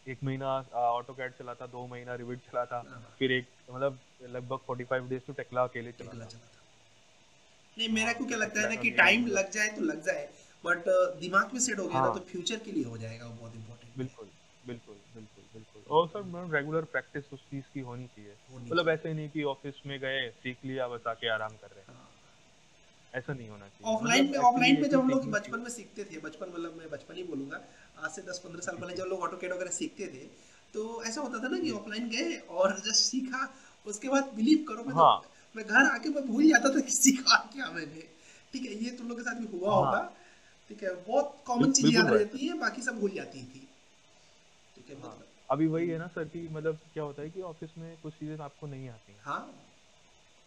एक महीना ऑटो कैड चला था दो महीना रिविट चला था। हाँ। फिर एक मतलब लगभग फोर्टी फाइव डेज़ तो टेकला अकेले चला था। नहीं मेरा को क्या लगता है ना कि टाइम लग जाए तो लग जाए बट दिमाग में सेट हो गया ना हाँ। तो फ्यूचर के लिए हो जाएगा वो बहुत इंपॉर्टेंट बिल्कुल बिल्कुल बिल्कुल बिल्कुल। और सर मैम रेगुलर प्रैक्टिस उस चीज़ की होनी चाहिए। मतलब ऐसे नहीं कि ऑफ़िस में गए सीख लिया बस आके आराम कर रहे हैं। ऐसा नहीं होना चाहिए। ऑफलाइन में ऑफलाइन में जब हम लोग बचपन में सीखते थे बचपन मतलब मैं बचपन ही बोलूँगा आज से 10 15 साल पहले जब लोग ऑटोकैड वगैरह सीखते थे तो ऐसा होता था ना कि ऑफलाइन गए और [LAUGHS] जस्ट सीखा उसके बाद बिलीव करो मैं तो हाँ. मैं घर आके मैं भूल जाता था कि सीखा [LAUGHS] क्या मैंने। ठीक है ये तुम लोग के साथ भी हुआ हाँ. होगा। ठीक है बहुत कॉमन चीज़ याद रहती है बाकी सब भूल जाती थी। ठीक है हाँ. अभी वही है ना सर कि मतलब क्या होता है कि ऑफ़िस में कुछ चीज़ें आपको नहीं आती हाँ।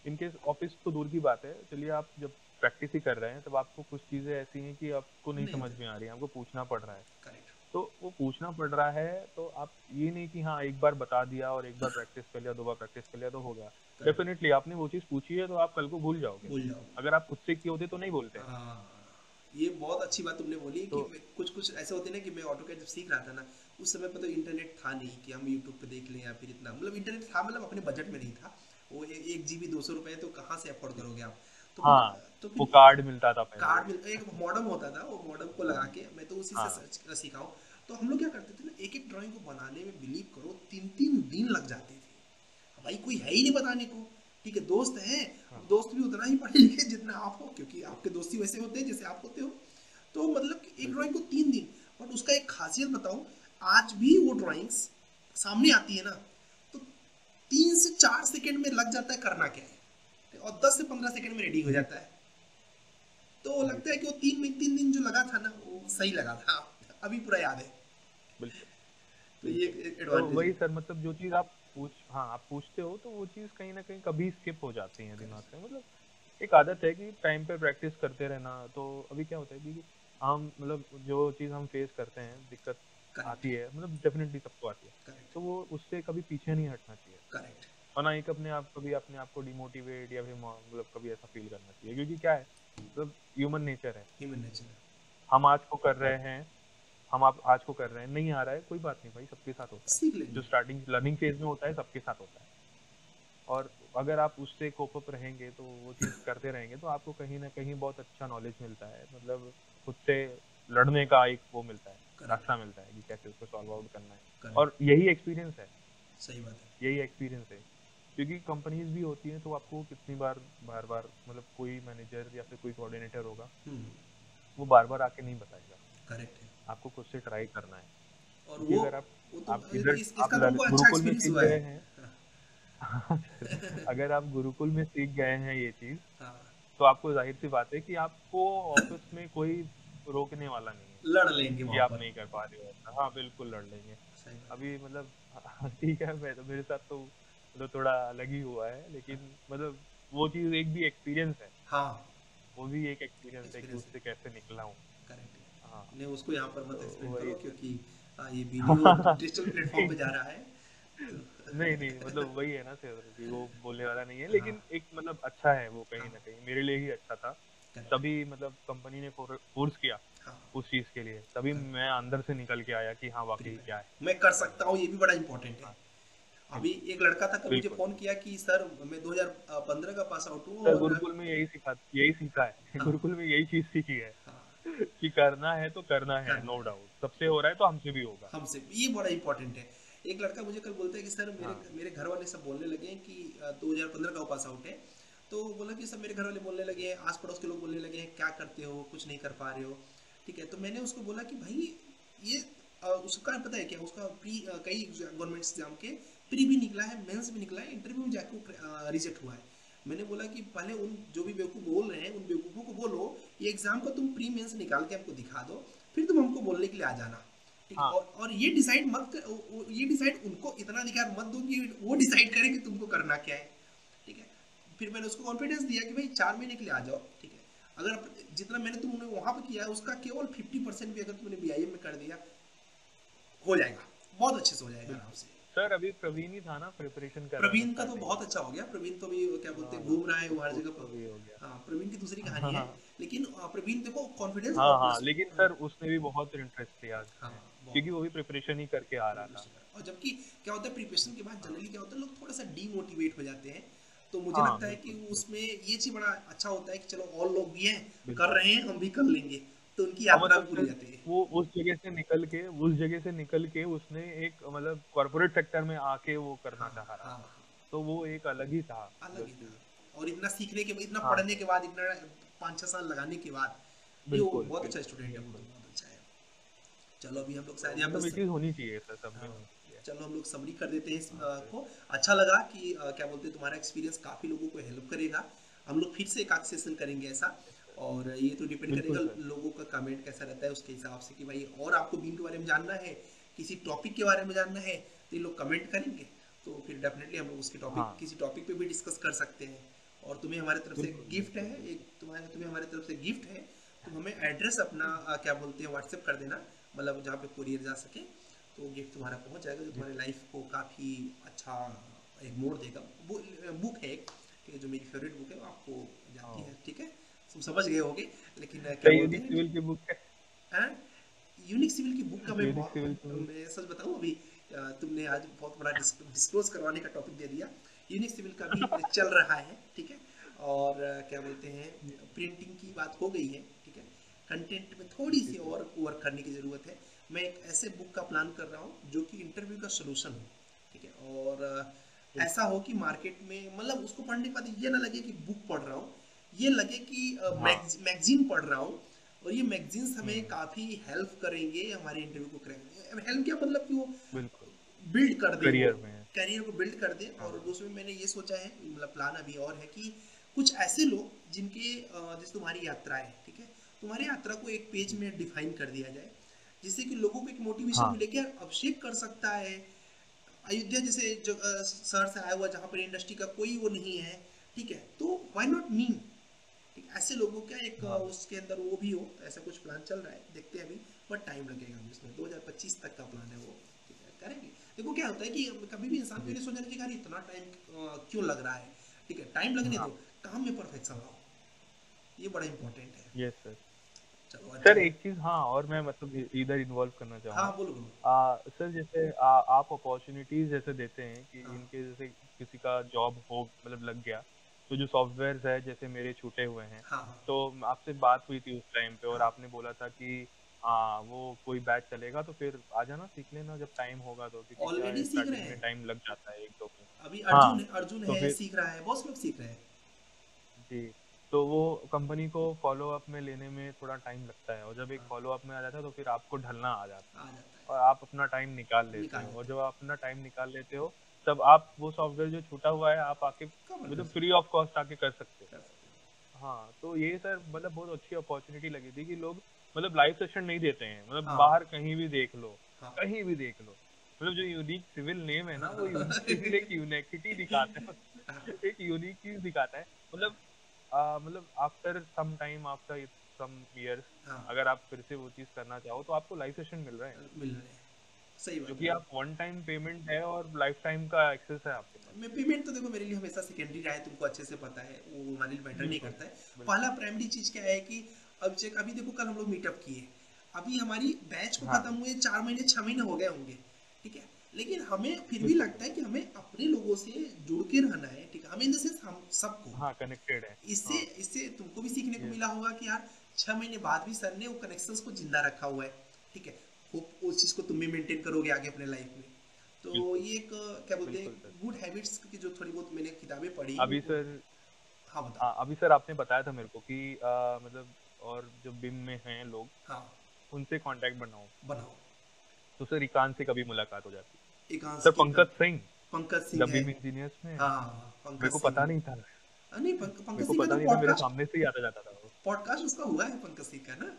इनके ऑफ़िस तो दूर की बात है चलिए आप जब प्रैक्टिस ही कर रहे हैं तब आपको कुछ चीज़ें ऐसी हैं कि आपको नहीं, नहीं समझ में आ रही है आपको पूछना पड़ रहा है। तो वो पूछना पड़ रहा है तो आप ये नहीं कि हाँ एक बार बता दिया और एक बार प्रैक्टिस कर लिया दो बार प्रैक्टिस कर लिया तो हो गया। डेफिनेटली आपने वो चीज़ पूछी है तो आप कल को भूल जाओगे। भूल जाओ अगर आप खुद से किए होते तो नहीं बोलते। हाँ, ये बहुत अच्छी बात तुमने बोली तो, कि कुछ कुछ ऐसे होते ना कि मैं ऑटो कैड जब सीख रहा था ना उस समय पर तो इंटरनेट था नहीं कि हम यूट्यूब पे देख लें या फिर इतना। मतलब इंटरनेट था मतलब अपने बजट में नहीं था। वो एक जीबी दो सौ रुपए तो कहाँ से अफोर्ड करोगे आप? तो हाँ, तो वो कार्ड मिलता था पहले। कार्ड मिल एक मॉडम होता था वो मॉडम को लगा के मैं तो उसी हाँ. से सीखा हूँ तो हम लोग क्या करते थे ना एक एक ड्राइंग को बनाने में बिलीव करो तीन तीन दिन लग जाते थे। भाई कोई है ही नहीं बताने को। ठीक है दोस्त है हाँ. दोस्त भी उतना ही पढ़े लिखे जितना आप हो क्योंकि आपके दोस्ती वैसे होते हैं जैसे आप होते हो। तो मतलब एक ड्राइंग को तीन दिन बट उसका एक खासियत बताऊँ आज भी वो ड्राइंग्स सामने आती है ना तो तीन से चार सेकेंड में लग जाता है करना क्या है और 10 से 15 सेकंड में रेडी हो जाता है। तो लगता है कि वो तीन में तीन दिन जो लगा था ना वो सही लगा था अभी पूरा याद है। तो ये तो वही सर मतलब जो चीज़ आप पूछ हाँ आप पूछते हो तो वो चीज़ कहीं ना कहीं कभी स्किप हो जाती है दिमाग से। मतलब एक आदत है कि टाइम पे प्रैक्टिस करते रहना तो अभी क्या होता है कि हम मतलब जो चीज़ हम फेस करते हैं दिक्कत आती है मतलब डेफिनेटली सबको आती है। तो वो उससे कभी पीछे नहीं हटना चाहिए। और ना एक अपने आप कभी अपने आप को डिमोटिवेट या फिर मतलब कभी ऐसा फील करना चाहिए। क्योंकि क्या है मतलब ह्यूमन नेचर है। ह्यूमन नेचर हम आज को कर रहे हैं हम आप आज को कर रहे हैं नहीं आ रहा है कोई बात नहीं भाई सबके साथ होता है। जो स्टार्टिंग लर्निंग फ़ेज़ में होता है सबके साथ होता है। और अगर आप उससे कोप अप रहेंगे तो वो चीज़ [LAUGHS] करते रहेंगे तो आपको कहीं ना कहीं बहुत अच्छा नॉलेज मिलता है। मतलब खुद से लड़ने का एक वो मिलता है रास्ता मिलता है कि कैसे उसको सॉल्व आउट करना है। और यही एक्सपीरियंस है। सही बात है। यही एक्सपीरियंस है। क्योंकि कंपनीज़ भी होती हैं तो आपको कितनी बार बार बार मतलब कोई मैनेजर या फिर कोई कोऑर्डिनेटर होगा हम्म। वो बार बार आके नहीं बताएगा। करेक्ट है। आपको खुद से ट्राई करना है। और वो, अगर आप तो आप इधर आप तो गुरुकुल में सीख गए हैं। [LAUGHS] अगर आप गुरुकुल में सीख गए हैं ये चीज़ हाँ। तो आपको ज़ाहिर सी बात है कि आपको ऑफ़िस में कोई रोकने वाला नहीं है। लड़ लेंगे कि आप नहीं कर पा रहे हो हाँ बिल्कुल लड़ लेंगे। अभी मतलब [LAUGHS] ठीक है मैं तो मेरे साथ तो मतलब थोड़ा अलग ही हुआ है लेकिन मतलब वो चीज़ एक भी एक्सपीरियंस है। हाँ। वो भी एक एक्सपीरियंस है कि उससे कैसे निकला हूँ। हाँ। नहीं उसको यहाँ पर मत एक्सप्लेन करो क्योंकि हाँ, ये वीडियो डिजिटल प्लेटफॉर्म पे जा रहा है। नहीं नहीं मतलब वही है ना सर कि वो बोलने वाला नहीं है लेकिन हाँ। एक मतलब अच्छा है वो कहीं ना कहीं मेरे लिए ही अच्छा था। तभी मतलब कंपनी ने फोर्स किया हाँ। उस चीज़ के लिए। तभी मैं अंदर से निकल के आया कि हाँ वाकई क्या है। मैं कर सकता हूँ ये भी बड़ा इम्पोर्टेंट है। अभी एक लड़का था मुझे फ़ोन किया कि सर मैं 2015 का पास आउट हूँ गुरुकुल में यही सीखा यही सीखा है। गुरुकुल में यही चीज़ सीखी हाँ। [LAUGHS] कि करना है तो करना है नो डाउट सबसे हो रहा है तो हमसे भी होगा। हमसे ये बड़ा इंपॉर्टेंट है। एक लड़का मुझे कल बोलता है कि सर मेरे हाँ। मेरे घर वाले सब बोलने लगे हैं कि 2015 का पास आउट है। तो बोला कि सब मेरे घर वाले बोलने लगे हैं आस पड़ोस के लोग बोलने लगे हैं क्या करते हो? कुछ नहीं कर पा रहे हो। ठीक है तो मैंने उसको बोला कि भाई ये उसका पता है क्या? उसका प्री कई गवर्नमेंट एग्ज़ाम के प्री भी निकला है मेंस भी निकला है इंटरव्यू में जाकर रिजेक्ट हुआ है। मैंने बोला कि पहले उन जो भी बेवकूफ़ बोल रहे हैं उन बेवकूफ़ों को बोलो ये एग्ज़ाम को तुम प्री मेंस निकाल के हमको दिखा दो फिर तुम हमको बोलने के लिए आ जाना। ठीक? हाँ। और, और ये डिसाइड मत कर ये डिसाइड उनको इतना अधिकार मत दो कि वो डिसाइड करें कि तुमको करना क्या है। ठीक है? फिर मैंने उसको कॉन्फिडेंस दिया कि भाई चार महीने के लिए आ जाओ। ठीक है? अगर जितना मैंने तुमने वहाँ पे किया है उसका केवल फिफ्टी परसेंट भी अगर तुमने बी में कर दिया हो जाएगा। बहुत अच्छे से हो जाएगा आराम से। सर अभी प्रवीण ही था ना प्रिपरेशन कर प्रवीण का तो बहुत अच्छा हो गया। प्रवीण तो भी क्या बोलते हैं हाँ, घूम रहा है वो हर जगह पर। हो गया। हाँ प्रवीण की दूसरी कहानी है हाँ। लेकिन प्रवीण देखो कॉन्फिडेंस हाँ हाँ लेकिन सर उसने भी बहुत इंटरेस्ट लिया क्योंकि वो भी प्रिपरेशन ही करके आ रहा था। और जबकि क्या होता है प्रिपरेशन के बाद जनरली क्या होता है लोग थोड़ा सा डीमोटिवेट हो जाते हैं। तो मुझे लगता है कि उसमें ये चीज़ बड़ा अच्छा होता है कि चलो और लोग भी हैं कर रहे हैं हम भी कर लेंगे। तो उनकी यात्रा मतलब पूरी जाती है। वो उस जगह से निकल के उस जगह से निकल के उसने एक मतलब कॉर्पोरेट सेक्टर में आके वो करना हाँ, चाह रहा हाँ, तो वो एक अलग ही था। अलग ही था। और इतना सीखने के इतना हाँ, पढ़ने के बाद इतना पाँच छह साल लगाने के बाद वो बहुत अच्छा स्टूडेंट है बहुत अच्छा है। चलो अभी हम लोग शायद यहाँ पे होनी चाहिए सर सब में हाँ, चलो हम लोग समरी कर देते हैं इसको अच्छा लगा कि क्या बोलते हैं तुम्हारा एक्सपीरियंस काफ़ी लोगों को हेल्प करेगा। हम लोग फिर से एक सेशन करेंगे ऐसा। और ये तो डिपेंड करेगा लोगों का कमेंट कैसा रहता है उसके हिसाब से कि भाई और आपको बीम के बारे में जानना है किसी टॉपिक के बारे में जानना है तो ये लोग कमेंट करेंगे। तो फिर डेफिनेटली हम लोग उसके टॉपिक हाँ। किसी टॉपिक पे भी डिस्कस कर सकते हैं। और तुम्हें हमारे तरफ़ से गिफ्ट है एक तुम्हारे तुम्हें हमारे तरफ़ से गिफ्ट है तुम हमें एड्रेस अपना क्या बोलते हैं व्हाट्सएप कर देना मतलब जहाँ पे कुरियर जा सके तो गिफ्ट तुम्हारा पहुँच जाएगा जो तुम्हारे लाइफ को काफ़ी अच्छा एक मोड़ देगा। बुक है एक जो मेरी फेवरेट बुक है वो आपको जाती हाँ। है ठीक है? तुम समझ गए होगे लेकिन यूनिक सिविल की बुक है। यूनिक सिविल की बुक का मैं मैं सच बताऊँ अभी तुमने आज बहुत बड़ा डिस्क्लोज करवाने का टॉपिक दे दिया। यूनिक सिविल का भी चल रहा है ठीक है? और क्या बोलते हैं प्रिंटिंग की बात हो गई है ठीक है? कंटेंट में थोड़ी सी और वर्क करने की ज़रूरत है। मैं एक ऐसे बुक का प्लान कर रहा हूँ जो कि इंटरव्यू का सोल्यूशन हो ठीक है? और ऐसा हो कि मार्केट में मतलब उसको पढ़ने के बाद ये ना लगे कि बुक पढ़ रहा हूँ ये लगे कि मैगजीन हाँ। पढ़ रहा हूँ और ये मैगजीन्स हमें हम्म। काफ़ी हेल्प करेंगे हमारे इंटरव्यू को करेंगे हेल्प क्या मतलब कि वो बिल्ड कर दे करियर में। करियर को बिल्ड कर दे और दूसरे मैंने ये सोचा है मतलब प्लान अभी और है कि कुछ ऐसे लोग जिनके जैसे तुम्हारी यात्रा है ठीक है? तुम्हारी यात्रा को एक पेज में डिफाइन कर दिया जाए जिससे कि लोगों को एक मोटिवेशन हाँ। मिले कि अभिषेक कर सकता है। अयोध्या जैसे जो शहर से आया हुआ जहाँ पर इंडस्ट्री का कोई वो नहीं है ठीक है? तो वाई नॉट मीन ऐसे लोगों का एक हाँ। उसके अंदर वो भी हो ऐसा कुछ प्लान चल रहा है देखते हैं अभी बट टाइम लगेगा इसमें 2025 तक का प्लान है वो। करेंगे। देखो क्या होता है कि कभी भी इंसान को सोचना चाहिए कि इतना टाइम क्यों लग रहा है? ठीक है टाइम लगने हाँ। दो काम में परफेक्शन लाओ। ये बड़ा इंपॉर्टेंट है। यस सर सर एक चीज़ हाँ और मैं मतलब इधर इन्वॉल्व करना चाहूँगा। हाँ सर जैसे आ, आप अपॉर्चुनिटीज़ जैसे देते हैं कि हाँ. इनके जैसे किसी का जॉब हो मतलब लग गया तो जो सॉफ्टवेयर है जैसे मेरे छूटे हुए हैं हाँ, हाँ. तो आपसे बात हुई थी उस टाइम पे और हाँ. आपने बोला था कि हाँ वो कोई बैच चलेगा तो फिर आ जाना सीख लेना जब टाइम होगा तो ऑलरेडी सीख रहे हैं टाइम लग जाता है एक दो अभी अर्जुन हाँ, अर्जुन तो है सीख रहा है बहुत लोग सीख रहे हैं जी तो वो कंपनी को फॉलो अप में लेने में थोड़ा टाइम लगता है और जब एक फॉलो हाँ। अप में आ जाता है तो फिर आपको ढलना आ जाता है और आप अपना टाइम निकाल लेते हो और जब आप अपना टाइम निकाल लेते हो तब आप वो सॉफ्टवेयर जो छूटा हुआ है आप आके मतलब फ्री ऑफ़ कॉस्ट आके कर सकते हो। हाँ। तो ये सर मतलब बहुत अच्छी अपॉर्चुनिटी लगी थी कि लोग मतलब लाइव सेशन नहीं देते हैं। मतलब हाँ। बाहर कहीं भी देख लो हाँ। कहीं भी देख लो। मतलब जो यूनिक सिविल नेम है ना वो [LAUGHS] यूनिक एक यूनिकिटी दिखाता है। एक यूनिक चीज़ दिखाता है। मतलब मतलब after some time after some years अगर आप फिर से वो चीज़ करना चाहो तो आपको लाइव सेशन मिल रहा है। मिल रहा है। सही बात क्योंकि आप वन टाइम पेमेंट है और लाइफ टाइम का एक्सेस है आपके पास। मैं पेमेंट तो देखो मेरे लिए हमेशा सेकेंडरी रहा है तुमको अच्छे से पता है वो हमारे लिए मैटर नहीं करता है। पहला प्राइमरी चीज़ क्या है कि अब चेक अभी देखो कल हम लोग मीटअप किए। अभी हमारी बैच को हाँ। खत्म हुए चार महीने छह महीने हो गए होंगे ठीक है? लेकिन हमें फिर भी लगता है कि हमें अपने लोगों से जुड़ के रहना है ठीक है? हमें इन द सेंस हम सबको। हाँ कनेक्टेड है। इससे हाँ. इससे तुमको भी सीखने को मिला होगा कि यार छह महीने बाद भी सर ने वो कनेक्शंस को ज़िंदा रखा हुआ है ठीक है? होप उस चीज़ को तुम भी मेंटेन करोगे आगे अपने लाइफ में। तो ये एक क्या बोलते हैं गुड हैबिट्स की जो थोड़ी बहुत मैंने किताबें पढ़ी अभी सर हाँ बता। हाँ, अभी सर आपने बताया था मेरे को कि आ, मतलब और जो बिम में हैं लोग हाँ। उनसे कांटेक्ट बनाओ। बनाओ। तो सर इकान से कभी मुलाकात हो जाती है? Icahn sir Pankaj Singh. Pankaj Singh BIM engineers में हाँ, हाँ पंकज मेरे को पता नहीं था। नहीं पंकज सिंह था मेरे सामने से ही आता जाता था पॉडकास्ट उसका हुआ है पंकज सिंह का ना?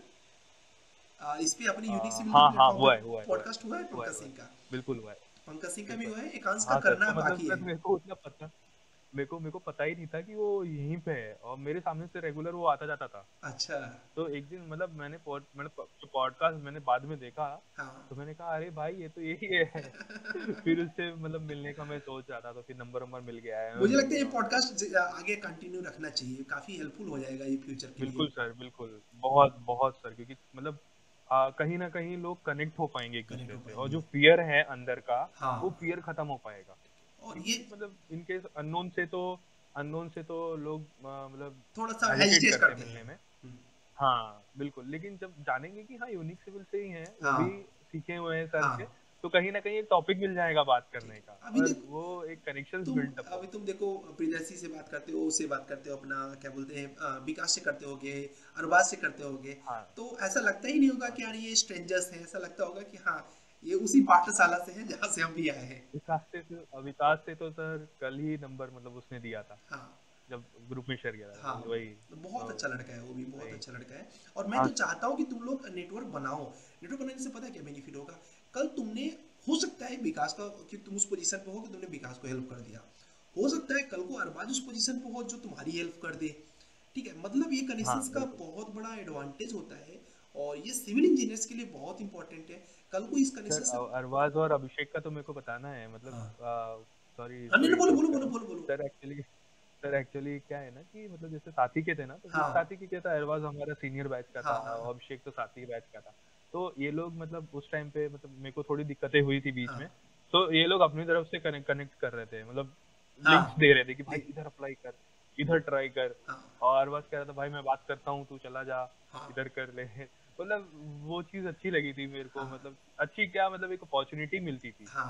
इस पे अपनी यूनिक सिविल हाँ हाँ हुआ है हुआ है पॉडकास्ट हुआ है पंकज सिंह का? बिल्कुल हुआ है पंकज सिंह का भी हुआ है एकांश का हाँ, करना मतलब बाकी है। मेरे को उतना पता मेरे को मेरे को पता ही नहीं था कि वो यहीं पे है और मेरे सामने से रेगुलर वो आता जाता था। अच्छा। तो एक दिन मतलब मैंने जो पॉडकास्ट मैंने बाद में देखा हाँ। तो मैंने कहा अरे भाई ये तो यही है। [LAUGHS] फिर उससे मतलब मिलने का मैं सोच रहा था तो फिर नंबर नंबर मिल गया है। मुझे लगता है ये पॉडकास्ट आगे कंटिन्यू रखना चाहिए काफ़ी हेल्पफुल हो जाएगा ये फ्यूचर के बिल्कुल सर बिल्कुल। बहुत बहुत सर क्योंकि मतलब आ, कहीं ना कहीं लोग कनेक्ट हो पाएँगे एक दूसरे से। और जो फियर है अंदर का हाँ। वो फियर खत्म हो पाएगा। और ये मतलब इनके अननोन से तो अननोन से तो लोग मतलब थोड़ा सा हेजिटेट करते हैं मिलने में। हम्म। हाँ बिल्कुल। लेकिन जब जानेंगे कि हाँ यूनिक सिविल से ही है हाँ, भी सीखे हुए हैं सर हाँ, से तो कहीं ना कहीं एक टॉपिक मिल जाएगा बात करने का। अभी और वो एक कनेक्शन बिल्ड अप अभी तुम देखो प्रियदर्शी से बात करते हो उससे बात करते हो अपना क्या बोलते हैं विकास से करते होगे अरबाज से करते होगे। हाँ, तो ऐसा लगता ही नहीं होगा कि यार ये स्ट्रेंजर्स हैं ऐसा लगता होगा कि हाँ ये उसी पाठशाला से है जहाँ से हम भी आए हैं। विकास से तो विकास से तो सर कल ही नंबर मतलब उसने दिया था। हाँ। जब ग्रुप में शेयर किया था। हाँ, वही। तो बहुत अच्छा लड़का है वो भी बहुत अच्छा लड़का है। और मैं हाँ, तो चाहता हूँ कि तुम लोग नेटवर्क बनाओ। नेटवर्क बनाने से पता है क्या बेनिफिट होगा? कल तुमने हो सकता है विकास का कि तुम उस पोजीशन पे हो कि तुमने विकास को हेल्प कर दिया। हो सकता है कल को अरबाज उस पोजीशन पे हो जो तुम्हारी हेल्प कर दे। ठीक है? मतलब ये कनेक्शंस हाँ, का बहुत बड़ा एडवांटेज होता है और ये सिविल इंजीनियर्स के लिए बहुत इंपॉर्टेंट है। कल को इस कनेक्शन से अरबाज और अभिषेक का तो मेरे को बताना है मतलब सॉरी हाँ। नहीं बोलो बोलो बोलो बोलो सर एक्चुअली सर एक्चुअली क्या है ना कि मतलब जैसे साथी के थे ना तो हाँ. साथी के क्या था? अरबाज हमारा सीनियर बैच का था हाँ, हाँ. और अभिषेक तो साथी बैच का था। तो ये लोग मतलब उस टाइम पे मतलब मेरे को थोड़ी दिक्कतें हुई थी बीच हाँ. में तो ये लोग अपनी तरफ़ से कनेक्ट कनेक्ट कर रहे थे मतलब हाँ. लिंक्स दे रहे थे कि भाई इधर अप्लाई कर इधर ट्राई कर हाँ. और अरबाज कह रहा था भाई मैं बात करता हूँ तू चला जा हाँ. इधर कर ले [LAUGHS] मतलब वो चीज़ अच्छी लगी थी मेरे को हाँ. मतलब अच्छी क्या मतलब एक अपॉर्चुनिटी मिलती थी हाँ.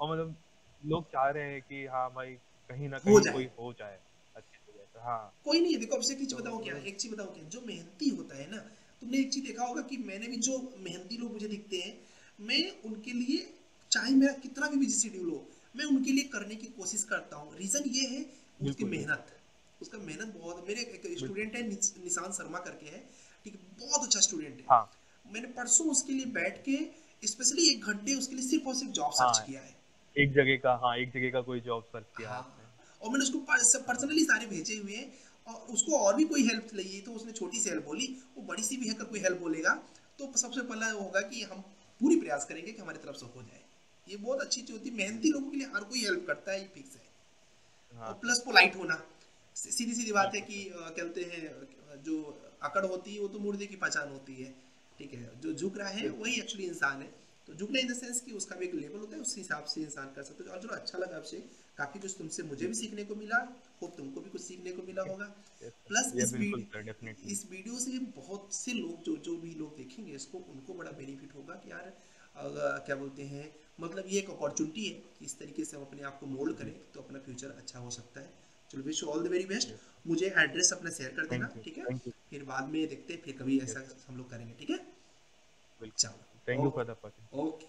और मतलब लोग चाह रहे हैं कि हाँ भाई कहीं ना कहीं कोई हो जाए अच्छे हाँ कोई नहीं देखो अब से चीज़ बताओ क्या एक चीज़ बताओ क्या जो मेहनती होता है ना तुमने एक चीज़ देखा होगा कि मैंने भी जो मेहनती लोग मुझे दिखते हैं मैं उनके लिए चाहे मेरा कितना भी बिज़ी शेड्यूल हो मैं उनके लिए करने की कोशिश करता हूँ। रीजन ये है उसकी मेहनत। उसका मेहनत बहुत मेरे एक स्टूडेंट है निशान शर्मा करके है ठीक है बहुत अच्छा स्टूडेंट है। हाँ. मैंने परसों उसके लिए बैठ के स्पेशली एक घंटे उसके लिए सिर्फ़ और सिर्फ़ जॉब सर्च हाँ, किया है। एक जगह का हाँ एक जगह का कोई जॉब सर्च किया हाँ, और मैंने उसको पर्सनली सारे भेजे हुए हैं। और उसको और भी कोई हेल्प चाहिए तो उसने छोटी सी हेल्प बोली वो बड़ी सी भी है कोई हेल्प बोलेगा तो सबसे पहला होगा कि हम पूरी प्रयास करेंगे कि हमारी तरफ़ से हो जाए। ये बहुत अच्छी चीज़ होती है मेहनती लोगों के लिए हर कोई हेल्प करता है ये फिक्स है। हाँ। और प्लस पोलाइट होना। सीधी सीधी बात है कि कहते हैं जो अकड़ होती है वो तो मुर्दे की पहचान होती है। ठीक है जो झुक रहा है वही एक्चुअली इंसान है। तो झुकना इन द सेंस कि उसका भी एक लेवल होता है उस हिसाब से इंसान कर सकते हो। और जो अच्छा लगा आपसे काफ़ी कुछ तुमसे मुझे भी सीखने को मिला। होप तुमको भी कुछ सीखने को मिला होगा। प्लस इस वीडियो इस वीडियो से बहुत से लोग जो जो भी लोग देखेंगे इसको उनको बड़ा बेनिफिट होगा कि यार क्या बोलते हैं मतलब ये एक अपॉर्चुनिटी है कि इस तरीके से हम अपने आप को मोल्ड करें तो अपना फ्यूचर अच्छा हो सकता है। चलो wish all the very best मुझे एड्रेस अपना शेयर कर देना ठीक है? फिर बाद में देखते हैं फिर कभी ऐसा हम लोग करेंगे ठीक है? चलो। Thank you for the okay